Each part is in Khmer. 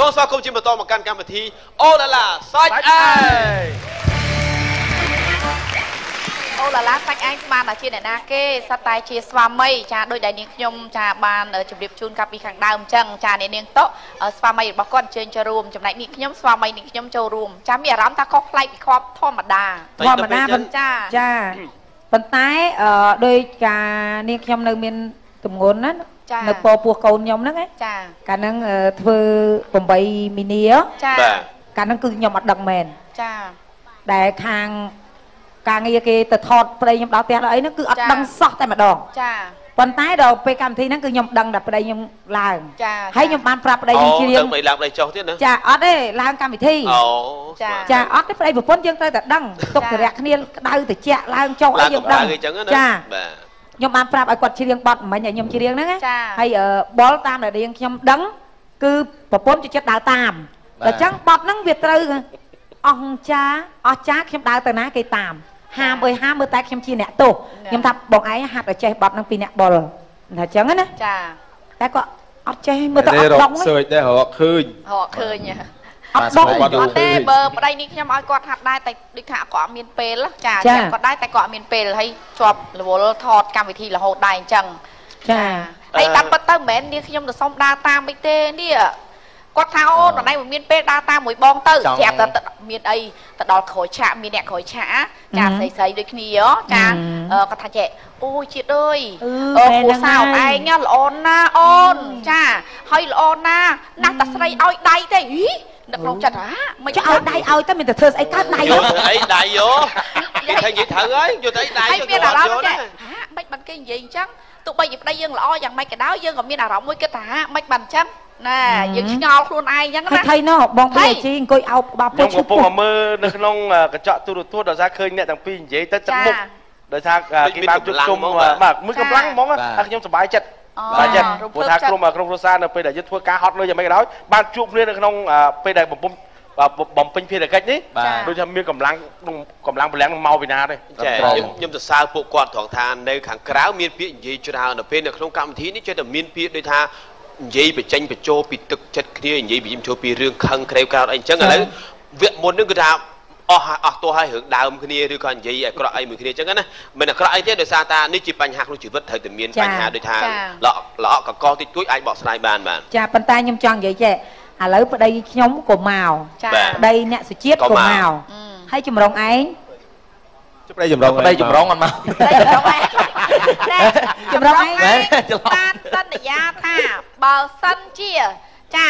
សូមស្វាគមន៍ជាបន្តមកកាន់កម្មវិធីអូឡាឡាសាច់អើយអូឡាឡាសាច់ឯងស្មានតែជាអ្នកណាគេសត្វតែជាស្វាមីចាដោយដែលនាងខ្ញុំចាបានជម្រាបជូនកាពីខាងដើមអញ្ចឹងចាអ្នកនាងតុស្វាមីរបស់គាត់អញ្ជើញចូលរួមចំណែកនាងខ្ញុំស្វាមីនាងខ្ញុំចូលរួមចាមានអារម្មណ៍ថាខុសប្លែកពីខប់ធម្មតាធម្មតាប៉ុន្តែចាចាប៉ុន្តែអឺដោយការនាងខ្ញុំនៅមានទំងន់ណាចា នៅពពោះកូនខ្ញុំហ្នឹងណាចាកាលហ្នឹងអឺធ្វើ8មីនាចាបាទកាលហ្នឹងគឺខ្ញុំអត់ដឹងមែនចាដែលខាងការងារគេទៅថតប្តីខ្ញុំដល់ផ្ទះដល់អីហ្នឹងគឺអត់ចាដឹងសោះតែម្ដងចាប៉ុន្តែដល់ពេលកម្មវិធីហ្នឹងគឺខ្ញុំដឹងតែប្តីខ្ញុំឡើងចាហើយខ្ញុំបានប្រាប់ប្តីខ្ញុំជ្រៀងដឹងបីឡើងបីចុះទៀតណាចាអត់ទេឡើងកម្មវិធីអូចាចាអត់ទេប្តីប្រពន្ធយើងត្រូវតែដឹងទុកតរៈគ្នាក្តៅត្រជាក់ឡើងចុះអីឡើងយើងកម្ដៅដឹងអីចឹងណាចាបាទ ខ្ញុំបានប្រាប់ឲ្យគាត់ច្រៀងបទមិញឲ្យខ្ញុំច្រៀងហ្នឹងណាចាហើយអឺបលតាមដែលរៀងខ្ញុំដឹងគឺប្រពន្ធចូលចិត្តដើរតាមបាទតែចឹងបទហ្នឹងវាត្រូវអស់ចាអស់ចាខ្ញុំដើរទៅណាគេតាមហាមអើយហាមមើលតែខ្ញុំជាអ្នកទោសខ្ញុំថាបងឯងហាត់ឲ្យចេះបទហ្នឹងពីអ្នកបុលថាចឹងណាចាតែគាត់អត់ចេះមើលទៅអនេះត់រដកងសើចដែររកឃើញរកឃើញហ៎ អត់ដងបាទអត់ទេបើប្តីនេះខ្ញុំឲ្យគាត់ហាត់ដែរតែដូចថាគាត់អត់មានពេលចាចាចាំគាត់ដែរតែគាត់អត់មានពេលហើយជាប់រវល់ថតកម្មវិធីរហូតដែរអញ្ចឹងចាហើយតាមពិតទៅមិនមែននាងខ្ញុំទៅសុំដើរតាមអីទេនេះគាត់ថាអូនណៃមិនមានពេលដើរតាមមួយបងទៅចង់ប្រាប់តែទៅមានអីទៅដល់ក្រោយឆាកមានអ្នកក្រោយឆាកចាអឺស្រីស្រីៗដូចគ្នាហ៎ចាអឺអឺគាត់ថាចេះអូយជាតិអើយអឺអឺមែនគ្រួសារហ្នឹងហើយឯងណាល្អណាស់អូនចាហើយល្អណាស់ណាស់តែស្រីឲ្យដៃទេហី នឹកក្នុងចិត្តហ่าមិនចុះឲ្យដៃឲ្យទៅមានតែធ្វើស្អីកើតដៃយកទៅអីដៃយកនិយាយថានិយាយត្រូវហើយយកទៅអីដៃហើយយកមានអារម្មណ៍ណាចេះហាមិនបានគេនិយាយអញ្ចឹងទោះបីជាប្តីយើងល្អយ៉ាងម៉េចក៏ដោយយើងក៏មានអារម្មណ៍មួយគិតថាហាមិនបានអញ្ចឹងណាយើងឆ្ងល់ខ្លួនឯងអញ្ចឹងហើយណាថៃណោះបងថៃពីជីអង្គុយអោបបាខ្ញុំពុះឈឺកំពុពោះងតែមើលនៅក្នុងកញ្ចក់ទូរទស្សន៍ដោយសារឃើញអ្នកទាំងពីរនិយាយទៅទឹកមុខដោយសារគេបានជួបជុំបាទមួយកម្លាំងហ្មងហើយខ្ញុំសប្បាយចិត្តអូស ប្បាយចិត្តរំព្រោះភើបថាចិត្តក្រុមក្រុមគ្រួសារនៅពេលដែលយើងធ្វើការហត់នឿយយ៉ាងម៉េចក៏ដោយបានជួបគ្នានៅក្នុងពេលដែលបំពុំបំពេញភារកិច្ចនេះបាទដូចថាមានកម្លាំងកម្លាំងកម្លាំងមកពីណាទេចាត្រង់ខ្ញុំខ្ញុំសរសើរពួកគាត់ត្រង់ថានៅខាងក្រៅមានពាក្យនិយាយច្រើននៅពេលនៅក្នុងកម្មវិធីនេះចេះតែមានពាក្យដូចថានិយាយបញ្ចេញបញ្ចូលពីទឹកចិត្តគ្នានិយាយបញ្ចូលពីរឿងខឹងក្រេវក្រោធអីអញ្ចឹងឥឡូវវគ្គមុនហ្នឹងគឺថា អស់ហើយអស់ទោះហើយរឿងដើមគ្នាឬក៏និយាយអាក្រក់អីមួយគ្នាអញ្ចឹងណាមិនអាក្រក់អីទេដោយសារតានេះជាបញ្ហាក្នុងជីវិតត្រូវតែមានបញ្ហាដូចថាល្អក់ល្អក់កកតិចតួចអាចបកស្រាយបានបាទចាប៉ុន្តែខ្ញុំចង់និយាយចេះឥឡូវប្តីខ្ញុំក៏មកចាបាទប្តីអ្នកសុជាតិក៏ក៏មកមកអឺហើយចម្រុងឯងជប្តីចម្រងប្តីចម្រងអត់មកប្តីចម្រុងឯងណែចម្រុងឯងឯងបានសន្យាថាបើសិនជាចា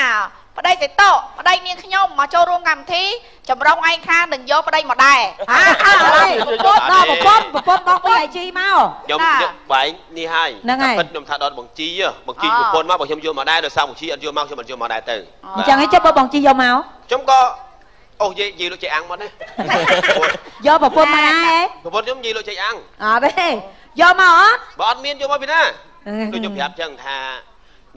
ប្តីសេតោប្តីនាងខ្ញុំមកចូលរួមកម្មវិធីចម្រុងឯងខានឹងយកប្តីមកដែរអើអើអើប្រពន្ធដល់ប្រពន្ធប្រពន្ធបងពីអាជីមកខ្ញុំចាខ្ញុំបែងនេះហើយហ្នឹងហើយតែពិតខ្ញុំថាដល់បង្ជីហ៎បង្ជីអ่าប្រពន្ធមកបើខ្ញុំយកមកដែរដោយសារបង្ជីអត់យកមកខ្ញុំអត់យកមកដែរទៅអញ្ចឹងឯងចុះបើបងជីយកមកខ្ញុំក៏អូយាយយាយលក់ចេកអាំងមកណាយកប្រពន្ធមកណាឯងប្រពន្ធខ្ញុំយាយលក់ចេកអាំងអត់ទេយកមកអត់បើអត់មានយកមកពីណាដូចខ្ញុំប្រាប់ចឹងថា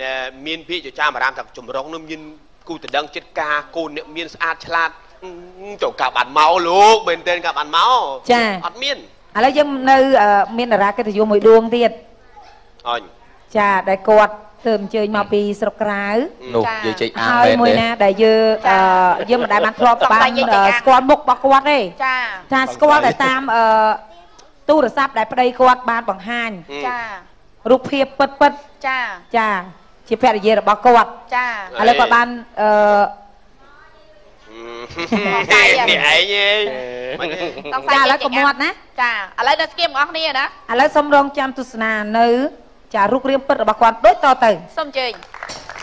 ដែលមានពាក្យចចាមអារាមថាចម្រុងនោះមាន គូតដឹងចិត្តការកូនអ្នកមានស្អាតឆ្លាតអឺចូលកាប់បានមកលោកមែនតើកាប់បានមកចាអត់មានឥឡូវយើងនៅអឺមានតារាកិត្តិយសមួយដួងទៀតអញចាដែលគាត់ទើបអញ្ជើញមកពីស្រុកក្រៅនោះនិយាយចេកអាងហើយមែនមួយទេណាដែលយើងអឺយើងមិនដែលបានធ្លាប់សង្ស័យបានយើងចេះអានអឺស្គាល់មុខរបស់គាត់ទេចាថាស្គាល់តែតាមអឺទូរស័ព្ទដែលប្តីគាត់បានបង្ហាញចារូបភាពពិតពិតចាៗចា ជាភរិយារបស់គាត់ចាឥឡូវគាត់បានអឺនេះឯងឯងមិនទេសង្ស័យចាឥឡូយើវងកុំចេះមាត់ណាចាឥឡូវដល់ស្គៀមបងប្អូនគ្នាណាឥឡូវសូមរងចាំទស្សនានៅ ចារូបរាងពិតរបស់គាត់ដូចតទៅសូមអញ្ជើញខ្ញុំ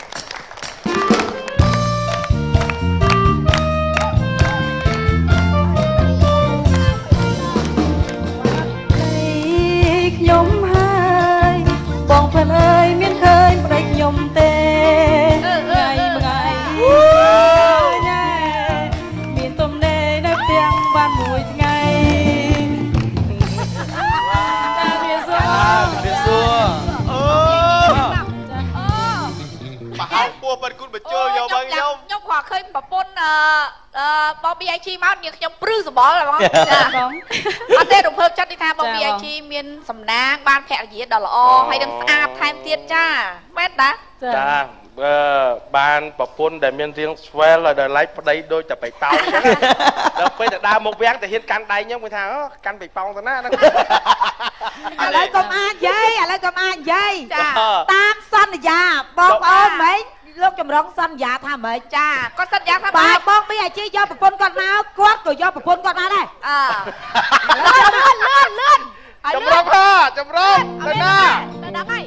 បញ្ចូលយកមកខ្ញុំខ្ញុំគាត់ឃើញប្រពន្ធអឺអឺបង BIG មកនាងខ្ញុំព្រឺសបល់ហ្មងចាបងអត់ទេរំភើបចិត្តនេះថាបងចាបង BIG មានសំណាងបានភរិយាដ៏ល្អហើយនឹងស្អាតថែមទៀតចាមែនតាចាអឺបានប្រពន្ធដែលមានរាងស្វែលហើយដល់ឡៃប្តីដូចតែបៃតងអញ្ចឹងណាដល់ពេលតែដើរមុខវាំងតែហ៊ានកាន់ដៃអញ្ចឹងគេថាអូកាន់បៃតងទៅណាហ្នឹងឥឡូវកុំអាចយាយឥឡូវកុំអាចយាយចាតាមសន្យាបងប្អូនម៉េច លោកចម្រងសន្យាថាម៉េចចាគាត់សិតយ៉ាងថាបើម៉េចបងពីអាជីយកប្រពន្ធគាត់មកគាត់ក៏យកប្រពន្ធគាត់មកដែរអឺលឿនលឿនលឿនឲ្យចម្លឿរុងនហ៎ចម្រុងទៅណាទៅដល់ហើយ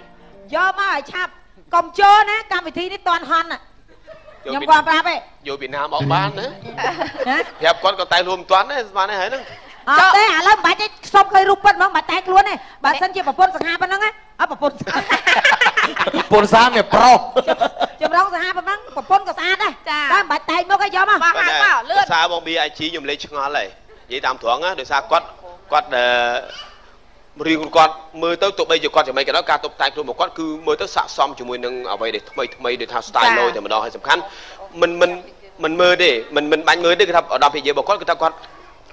យកមកឲ្យឆាប់កុំចូលណាកម្មវិធីនេះតន់ហន់ណាខ្ញុំគាត់ប្រាប់ឯងយកពីណាមកបានណាណាប្រាប់គាត់ក៏តែរួមមិនទាន់ដែរស្មានទេហើយហ្នឹងអត់ទេឥឡូវមិនបាច់ទេសុំឃើញរូបពិតហ្មងបាច់តែខ្លួនទេបើសិនជាប្រពន្ធសង្ហាប៉ុណ្ណឹងណាអត់ប្រពន្ធ ពុនសាមនេះប្រុសចម្រងសង្ហាប៉ុណ្ណឹងប្រពន្ធក៏ស្អាតដែរតែមិនបាច់តែងមុខឯងយកមកមកហើយមកលឿនដោយសារបង BIG ខ្ញុំលេងឆ្ងល់ហើយនិយាយតាមត្រង់ណាដោយសារគាត់គាត់អឺរៀងគាត់មើលទៅទោះបីជាគាត់យ៉ាងម៉េចក៏ដោយការតុបតែងខ្លួនរបស់គាត់គឺមើលទៅស័ក្តិសមជាមួយនឹងអ្វីដែលថ្មីថ្មីដូចថា style លយតែម្ដងហើយសំខាន់មិនមិនមិនមើលទេមិនមិនបាញ់មើលទេគឺថាឧត្តមភាពរបស់គាត់គឺថាគាត់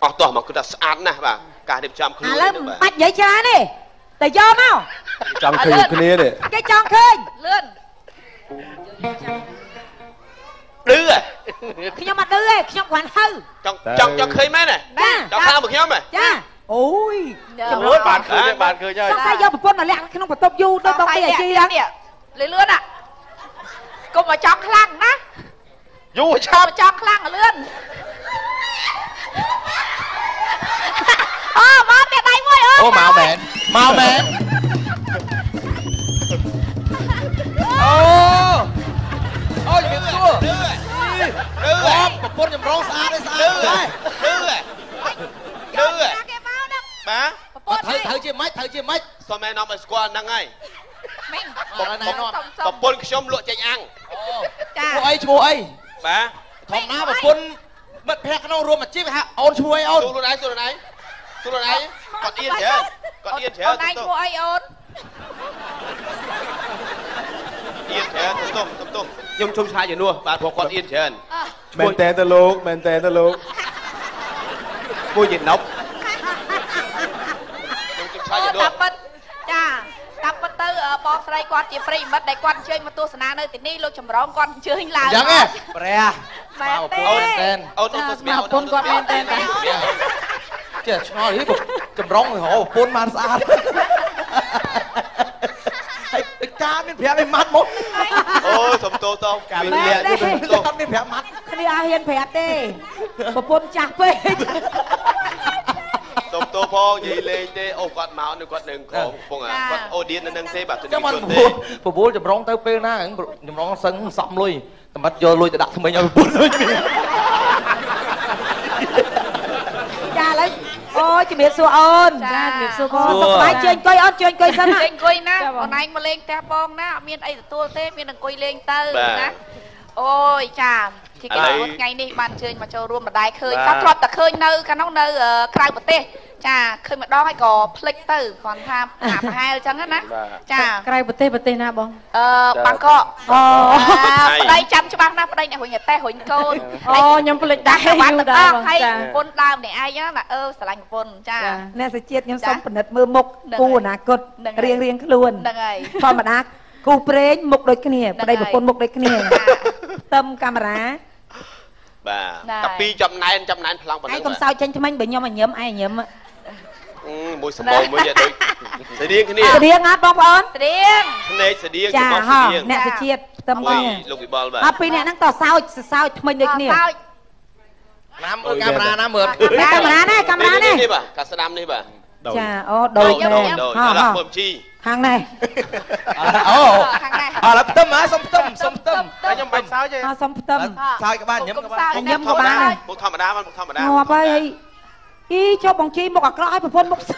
អស់ទាស់មកគឺថាស្អាតណាស់បាទការរៀបចំខ្លួនឥឡូវហ្នឹងមិនបាទបាច់និយាយច្រើនទេ តែយកមកចង់ឃើញគ្នាទេគេចង់ឃើញលឿនឌឺហ៎ខ្ញុំអត់ឌឺទេខ្ញុំគ្រាន់ហៅចង់ចង់ចង់ឃើញមែនទេចាចង់ខាងមកខ្ញុំហ៎ចាអូយចម្រុងបានឃើញហើយបានឃើញហើយសង្ស័យយកប្រពន្ធមកលាក់ក្នុងបន្ទប់យូរដូចបងពីអាជីហ្នឹងនេះលឿនលឿនអាកុំមកចង់ខ្លាំងណាយូរឆាកុំប់មកចង់ខ្លាំងលឿនអូមកទៀតដៃមួយ អូអូមកមែនមកមែនអូអូយមានសួរឌឺហ៎ឌឺហ៎អូប្រពន្ធចម្រុងស្អាតទេស្អាតឌឺហ៎ដែរឌឺហ៎ឌឺហ៎គេមកហ្នឹងបាទប្រពន្ធត្រូវត្រូវជាម៉េចត្រូវជាម៉េចសុំឯនាំឲ្យស្គាល់ហ្នឹងហើយមិញអត់ណែនាំសុំសុប្រំពន្ធខ្ញុំលក់ចេញអាំងអូចាឈ្មោះអីឈ្មោះអីបាទធម្មតាប្រពន្ធមិត្តភក្តិក្នុងរួមអាជីពថាអូនឈ្មោះអីអូនសួរខ្លួនឯងសួរខ្លួនឯងសួរ ខ្លួនឯងគាត់អៀនច្រើនគាត់អៀនច្រើនអូនឯងទុំឈ្មោះអីអូនអៀនច្រើនទុំទុំទុំខ្ញុំជុំឆ្លាយជំនួសបាទព្រោះគាត់អៀនច្រើនអ่ะមែនតែទៅលោកមែនតែទៅលោកមួយជាណប់ខ្ញុំជុំឆ្លាយជំនួសតាពិតចាតាពិតទៅអឺបងស្រីគាត់ជាប្រិយមិត្តដែលគាត់អញ្ជើញមកទស្សនានៅទីនេះលោកចម្រងគាត់អញ្ជើញឡើងអញ្ចឹងហ៎ព្រះមែនទេអូនតែនអូនអូនទៅស្មាអូនគាត់មែនតែ ចេះឆ្ងល់ហីចម្រុងរហប្រពន្ធបានស្អាតហើយការមានប្រាប់ឯម៉ាត់មកអូសំទោសតកាលមែលានទេអត់មានប្រាប់ម៉ាត់គ្នាអត់ហ៊ានប្រាប់ទេប្រពន្ធចាស់ពេកសំទោសផងនិយាយលេងទេអូគាត់មកនៅគាត់នៅក្រោមកំពុងគាត់អូឌៀននៅនឹងទេបាទទចាំនិមិនជនពទេពពូលចម្រុងទៅពេលណាចម្រុងសឹងសំលុយតែមិនយកលុយទៅដាក់ថ្មិញឲ្យប្រពន្ធលុយមាន ចាឥឡូវ អូជំរាបសួរអូនចាជំរាបសួរបងសុខសប្បាយជើញអង្គុយអូនជើញអង្គុយសិនណាចេញអង្គុយណាអូនឯងមកលេងផ្ទះបងណាអត់មានអីទទួលទេមានអង្គុយលេងទៅណាអូយចា ទីគេមួយថ្ងៃនេះបានអញ្ជើញមកចូលរួមម្ដាយឃើញសាធ្លាប់តែឃើញនៅខាងនោះនៅក្រៅប្រទេសចាឃើញម្ដងហើយក៏ភ្លេចទៅគាត់ថាអាប្រហែលអញ្ចឹងណាចាក្រៅប្រទេសប្រទេសណាបងអឺបាងកកអូប្តីចាំច្បាស់ណាស់ប្តីអ្នករុញតែរុញកូនអូខ្ញុំភ្លេចដែរដាក់បាត់ទៅអស់ហើយចាប្រពន្ធដើមអ្នកឯងណាអឺស្រឡាញ់ប្រពន្ធចាចាអ្នកសេចជាតិខ្ញុំសូមពិនិត្យមើលមុខហ្នឹងគូហើយអនាគតហ្នឹងហើយរៀងរៀងខ្លួនហ្នឹងហើយធម្មតាគូប្រេងមុខដូចគ្នាហ្នឹងប្តីហើយប្រពន្ធមុខដូចគ្នាចាតឹមកាមេរ៉ា បាទដែរតែពីរចំណែនចំណែនប្លង់ប៉ុណ្ណឹឯងងកុំសើចចេញថ្មិញបើខ្ញុំឲ្យញឹមឯងញឹមអឺមួយសម្បូរមួយទៀតដូចស្តៀងគ្នារៀងអត់បងប្អូនស្រៀងភ្នែកស្តៀងចាចំមុខហោះស្តៀងអ្នកសេចជាតិតឹមមួយគ្នាលោកវិបុលបាទអត់ពីរអ្នកហ្នឹងតសោចសសោចថ្មិញដូចគ្នាសើចណាមើលកាមេរ៉ាណាមើលកាមេរ៉ាណាកាមេរ៉ាណានេះបាទកាស្ដាំនេះបាទចាអូដូចមែនដូចហោះដល់ហោះមើមជី ខាងនេះអូខាងនេះអរផ្ទឹមហ៎សុំផ្ទឹមសុំផ្ទឹមតែខ្ញុំបាច់សើចទេអោសុំផ្ទឹមសើចក៏បានញឹមក៏បានអញញឹមក៏បានដែរមុខធម្មតាបាទមុខធម្មតាងាប់ហើយអីចុះបងជីមុខអាក្រក់ឲ្យប្រពន្ធមុខស្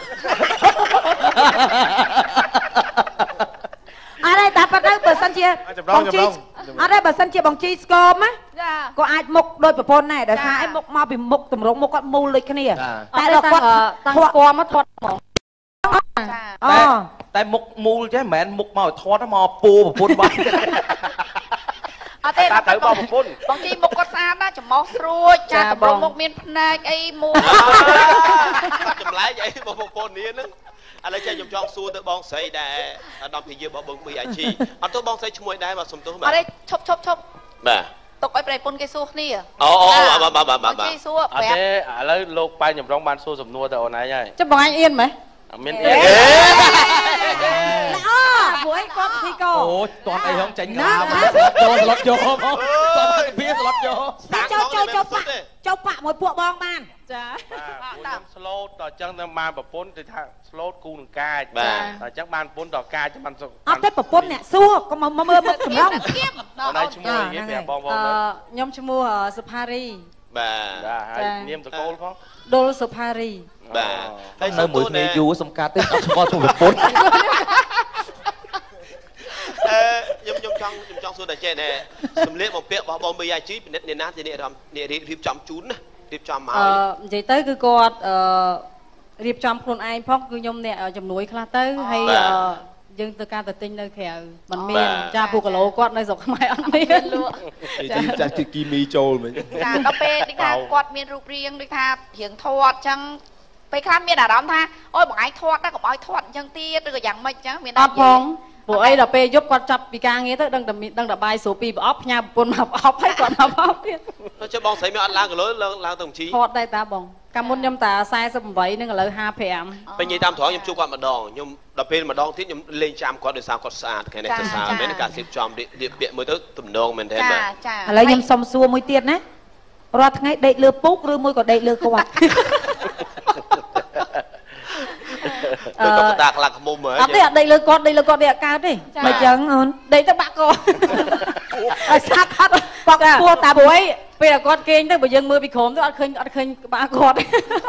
អត់ទេតែប៉ុណ្ណឹងបើសិនជាបងជីអត់ទេបើសិនជាបងជីស្គមណាចាក៏អាចមុខដូចប្រពន្ធដែរដោយសារចាឯមុខមកពីមុខតម្រងមុខគាត់មូលដូចគ្នាចាតែដល់គាត់តាំងធាត់ស្គាល់មកធាត់ហ្មង ចាអូតែមុខមូលចេះមិនមែនមុខមកឲ្យធាត់មកពូប្រពន្ធបានអត់ទេតាត្រូវបងប្រពន្ធបងជីមុខគាត់ស្អាតណាច្រមុះស្រួចចាតម្រងមុខមានភ្នែកអីមូលចម្លែកអីបងប្អូននេះហ្នឹងឥឡូវចេះខ្ញុំចង់សួរទៅបងស្រីដែរអាដាមពីយើងបងបង BIG អត់ទៅបងស្រីឈ្មោះអីដែរបាទសុំទោសអបាទត់ទេឈប់ឈប់ឈប់បាទទុកឲ្យប្រៃពុនគេសួរគ្នាអូអូបាទបាទបាទបាទគេសួរអត់ប្រាប់ទេឥឡូវលោកប៉ែញចម្រុងបានសួរសំណួរទៅអូនឯងហើយចាំបងអញអៀនមែន អត់មានអីល្អព្រោះឯងគាត់ពិធីកោអូតន់អីហងចាញ់ក្រាមចូលស្លុតយកបងតន់ពីស្លុតយកចូលចូលចូលប៉ាក់ចូលប៉ាក់មួយពួកបងបានចាបាទពួកខ្ញុំស្លូតដល់អញ្ចឹងទៅបានប្រពន្ធទៅថាស្លូតគូនឹងកាចបាទដល់អញ្ចឹងបានប្រពន្ធដល់កាចចាំបានសុខអត់ទេប្រពន្ធអ្នកសួរកុំមកមើលមុខចម្រងគៀមអូនឯងឈ្មោះអីគេប្រាប់បងប្អូអឺនទៅខ្ញុំឈ្មោះសុផារីបាទបាទហើយនាមតកូលផងដុលសុផារី បាទហើយនៅមួយគ្នាយូរសំកាត់ទេអត់ស្គាល់ឈ្មោះប្រពន្ធអឺខ្ញុំខ្ញុំចង់ខ្ញុំចង់សួរតែចេះណែសំលៀកបំពាក់របស់បង BIG ពិនិត្យអ្នកណាទីនេះអារម្មណ៍នេះរៀបចំជូនណារៀបចំមកអឺនិយាយទៅគឺគាត់អឺរៀបចំខ្លួនឯងផងគឺខ្ញុំអ្នកជំនួយខ្លះទៅហើយអឺយើងទៅការទៅទិញនៅក្រៅมันមានចាពូគីឡូគាត់នៅស្រុកខ្មែរអត់មានលក់គេទីចាស់ជាគីមីចូលមិញចាដល់ពេលដូចថាគាត់មានរូបរាងដូចថារៀងធាត់អញ្ចឹង ពេលខ្លះមានអារម្មណ៍ថាអូយបងឯងធាត់ដែរកុំឲ្យធាត់អញ្ចឹងទៀតឬក៏យ៉ាងម៉េចអញ្ចឹងមានអត់ផងព្រោះអីដល់ពេលយប់គាត់ចាប់ពីការងារទៅដឹងតែមានដឹងតែបាយស្រួលពីប្រអប់ផ្ញើប្រពន្ធមកប្រអប់ហើយគាត់មកប្រអប់ទៀតទៅចុះបងស្រីមានអត់ឡើងគីឡូឡើងឡើងទៅជីធាត់ដែរតាបងកាលមុនខ្ញុំតា48នឹងឥឡូវ55ពេលនិយាយតាមត្រង់ខ្ញុំជួបគាត់ម្ដងខ្ញុំដល់ពេលម្ដងទៀតខ្ញុំលេងចាំគាត់ដោយសារគាត់ស្អាតខែនេះទៅស្អាតមែនការរៀបចំរៀបពាក់មើលទៅទំនងមែនទេចាបាទចាឥឡូវខ្ញុំសុំសួរមួយទៀតណារាល់ថ្ងៃដេកលើពូកឬមួយក៏ដេកលើគាត់ ទៅតុកតាខ្លាំងខ្មុំហ៎អត់ទេអត់ដេកលើគាត់ដេកលើគាត់វាអត់កើតទេមិនចឹងអូនដេកទៅបាក់កឲ្យសាក់ខាត់បកចាពោះតាព្រួយពេលដែលគាត់គេងទៅបើយើងមើលពីក្រោមទៅអត់ឃើញអត់ឃើញក្បាលគាត់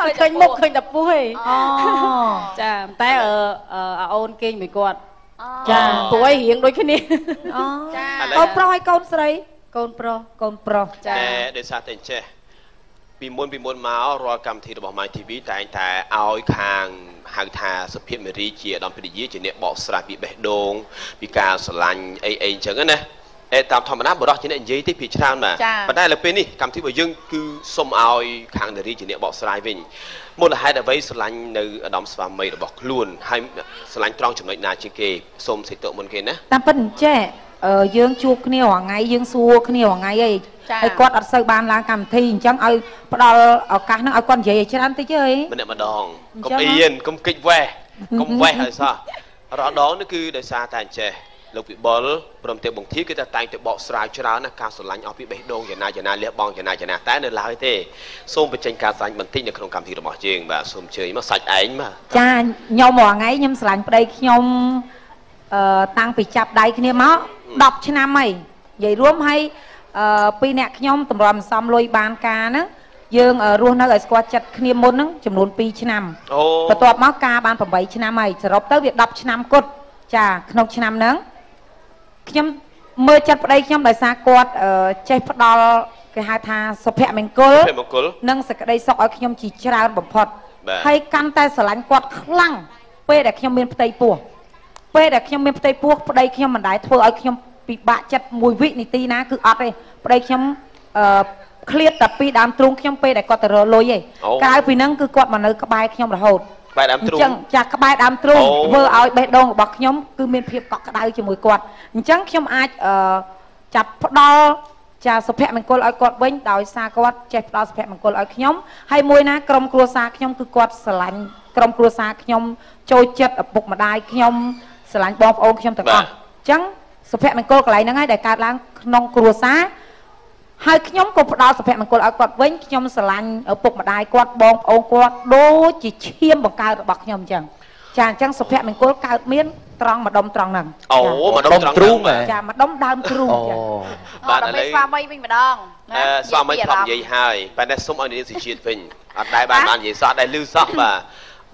អត់ឃើញមុខឃើញតែពោះទេអូចាតែអឺអឺអាអូនគេងមួយគាត់ចាចាព្រួយរៀងដូចគ្នាអូចាកូនប្រុសឲ្យកូនស្រីកូនប្រុសកូនប្រុសចាតែដោយសារតែអញ្ចេះពីមុនពីមុនមករាល់កម្មវិធីរបស់ My TV តែងតែឲ្យខាង ហៅថាសុភាពមេរីជាឧត្តមពេទ្យាជាអ្នកបកស្រាយពីបេះដូងពីការស្រឡាញ់អីអីអញ្ចឹងណាអេតាមធម្មតាបរិះជាអ្នកនិយាយទេពីច្រើនបាទប៉ុន្តែឥឡូវពេលនេះកម្មវិធីរបស់យើងគឺសុំឲ្យខាងនារីជាអ្នកបកស្រាយវិញមូលហេតុអ្វីស្រឡាញ់នៅឧត្តមស្វាមីរបស់ខ្លួនហើយស្រឡាញ់ត្រង់ចំណុចណាជាងគេសូមសេចក្ដីមុនគេណាតាមពិតអញ្ចេះអឺ យើងជួបគ្នារាល់ថ្ងៃយើងសួរគ្នារាល់ថ្ងៃអីហើយគាត់អត់សូវបានឡើងកម្មវិធីអញ្ចឹងឲ្យផ្ដល់ឱកាសហ្នឹងឲ្យគាត់និយាយឲ្យច្រើនតិចអីម្នាក់ម្ដងអញ្កុំចឹងអៀនកុំគិចវេះកុំវេះហើយសោះរាល់ដងនេះគឺដោយសារតែអញ្ចេះលោកវិបុលព្រមទាំងបងធាគឺតែតែងតែបកស្រាយច្រើនណាស់ការស្រឡាញ់អស់ពីបេះដូងយ៉ាងណាយ៉ាងណាលះបង់យ៉ាងណាយ៉ាងណាតែនៅឡើយទេសូមបញ្ចេញការស្រឡាញ់បន្តិចនៅក្នុងកម្មវិធីរបស់យើងបាទសូមអញ្ជើញមកសាច់ឯងបាទចាខ្ញុំរាល់ថ្ងៃខ្ញុំស្រឡាញ់ប្តីខ្ញុំ អឺតាំងពីចាប់ដៃគ្នាមក10ឆ្នាំហើយនិយាយរួមឲ្យអឺពីរអ្នកខ្ញុំតម្រាំសំលុយបានការហ្នឹងយើងអឺរស់នៅឲ្យស្គាល់ចិត្តគ្នាមុនហ្នឹងចំនួន2ឆ្នាំអូបន្ទាប់មកការបាន8ឆ្នាំហើយសរុបទៅវា10ឆ្នាំគត់ចាក្នុងឆ្នាំហ្នឹងខ្ញុំមើលចិត្តប្តីខ្ញុំដោយសារគាត់អឺចេះផ្ដល់គេហៅថាសុភមង្គលព្រះមង្គលនិងសេចក្តីសុខឲ្យខ្ញុំជាច្រើនបំផុតបាទហើយកាន់តែស្រឡាញ់គាត់ខ្លាំងពេលដែលខ្ញុំមានផ្ទៃពោះ ពេលដែលខ្ញុំមានផ្ទៃពោះប្តីខ្ញុំមិនដែលធ្វើឲ្យខ្ញុំពិបាកចិត្តមួយវិនាទីណាគឺអត់ទេប្តីខ្ញុំអឺឃ្លាតតែពីដើមទ្រូងខ្ញុំពេលដែលគាត់ទៅរលុយឯងក្រៅពីហ្នឹងគឺគាត់មកនៅក្បែរខ្ញុំរហូតបែរដើមអទ្រូងញ្ចឹងចាស់ក្បែរដើមទ្រូងអូធ្វើឲ្យបេះដូងរបស់ខ្ញុំគឺមានភាពកក់ក្ដៅជាមួយគាត់អញ្ចឹងខ្ញុំអាចអឺចាប់ផ្ដល់ចាសុភមង្គលឲ្យគាត់វិញដោយសារគាត់ចេះផ្ដល់សុភមង្គលឲ្យខ្ញុំហើយមួយណាក្រុមគ្រួសារខ្ញុំគឺគាត់ស្រឡាញ់ក្រុមគ្រួសារខ្ញុំចូលចិត្តឪពុកម្ដាយខ្ញុំ ស្រឡាញ់បងប្អូនខ្ញុំទាំងអស់អញ្ចឹងសុភមង្គលកន្លែងហ្នឹងហើយដែលកើតឡើងក្នុងគ្រួសារហើយខ្ញុំក៏ផ្ដល់សុភមង្គលឲ្យគាត់វិញខ្ញុំស្រឡាញ់ឪពុកម្ដាយគាត់បងប្អូនគាត់ដូចជាឈាមបង្កើតរបស់ខ្ញុំអញ្ចឹងចាអញ្ចឹងសុភមង្គលកើតមានត្រង់ម្ដុំត្រង់ហ្នឹងអូមកដល់ត្រង់ទ្រូងបាទចាម្ដុំដើមទ្រូងអូចាបាទដល់ឥឡូវពេលស្វាមីវិញម្ដងអឺស្វាមីធ្លាប់និយាយហើយប៉ុន្តែសូមឲ្យនិយាយសិជាតិវិញអត់ដែរបានបាននិយាយសោះដែរលឺសោះបាទ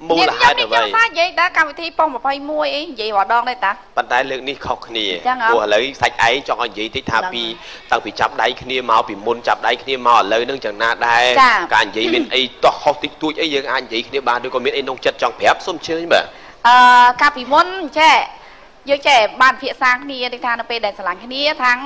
មូលហេតុអ្វីខ្ញុំសានិយាយដល់កម្មវិធីប៉ុង21អីនិយាយរាល់ដងដែរតាប៉ុន្តែលើកនេះខុសគ្នាចឹងហ៎ព្រោះឥឡូវសាច់ឯងចង់ឲ្យនិយាយតិចថាហ្នឹងពីតាំងពីចាប់ដៃគ្នាមកពីមុនចាប់ដៃគ្នាមកឥឡូវហ្នឹងចឹងណាដែរចាការនិយាយមានអីតោះខុសតិចតួចអីយើងអាចនិយាយគ្នាបានឬក៏មានអីក្នុងចិត្តចង់ប្រាប់សូមអញ្ជើញបាទអឺកាលពីមុនចេះ យើងចេះបានភាសាគ្នាដូចថានៅពេលដែលស្រឡាញ់គ្នាทั้ง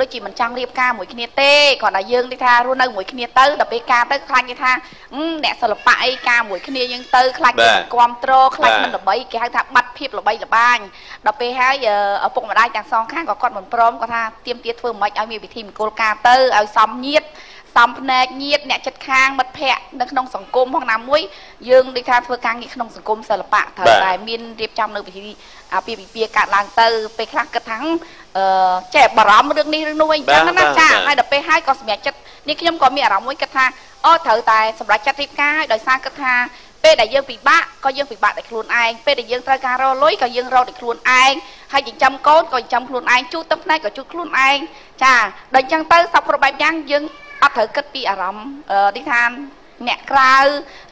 ដូចជាមិនចង់រៀបការមួយគ្នាទេគ្រាន់តែយើងដូចថារស់នៅមួយគ្នាទៅដល់ពេលការទៅខ្លាចគេថាអឺអ្នកសិល្បៈអីការមួយគ្នាយើងទៅខ្លាចគេមិនគ្រប់គ្រងខ្លាចមិនល្បីគេហៅថាបាត់ភាពល្បីល្បាញដល់ពេលហើយអឺឪពុកម្ដាយទាំងសងខាងក៏គាត់មិនព្រមគាត់ថាទៀមទាធ្វើមិនឲ្យមានពិធីមង្គលការទៅឲ្យសមញាតសំភ្នែកញាតអ្នកចិត្តខាងមិត្តភ័ក្តិនៅក្នុងសង្គមផងណាមួយយើងដូចថាធ្វើការងារក្នុងសង្គមសិល្បៈត្រូវតែមានរៀបចំនៅពិធី អាពាហ៍ពិពាហ៍កាត់ឡើងទៅ ពេលខ្លះគិតថាអឺចេះបារម្ភរឿងនេះរឿងនោះអីចឹងណាចាហើយដល់ពេលហើយក៏សម្រេចចិត្តនេះខ្ញុំក៏មានអារម្មណ៍មួយគិតថាអូត្រូវតែសម្រេចចិត្តរៀបការឲ្យដោយសារគិតថាពេលដែលយើងពិបាកក៏យើងពិបាកដោយខ្លួនឯងពេលដែលយើងត្រូវការរកលុយក៏យើងរកដោយខ្លួនឯងហើយចិញ្ចឹមកូនក៏ចិញ្ចឹមខ្លួនឯងជូតទឹកភ្នែកក៏ជូតខ្លួនឯងចាដល់អញ្ចឹងទៅសពគ្រប់បែបយ៉ាងយើងអត់ត្រូវគិតពីអារម្មណ៍នេះថា អ្នកក្រៅ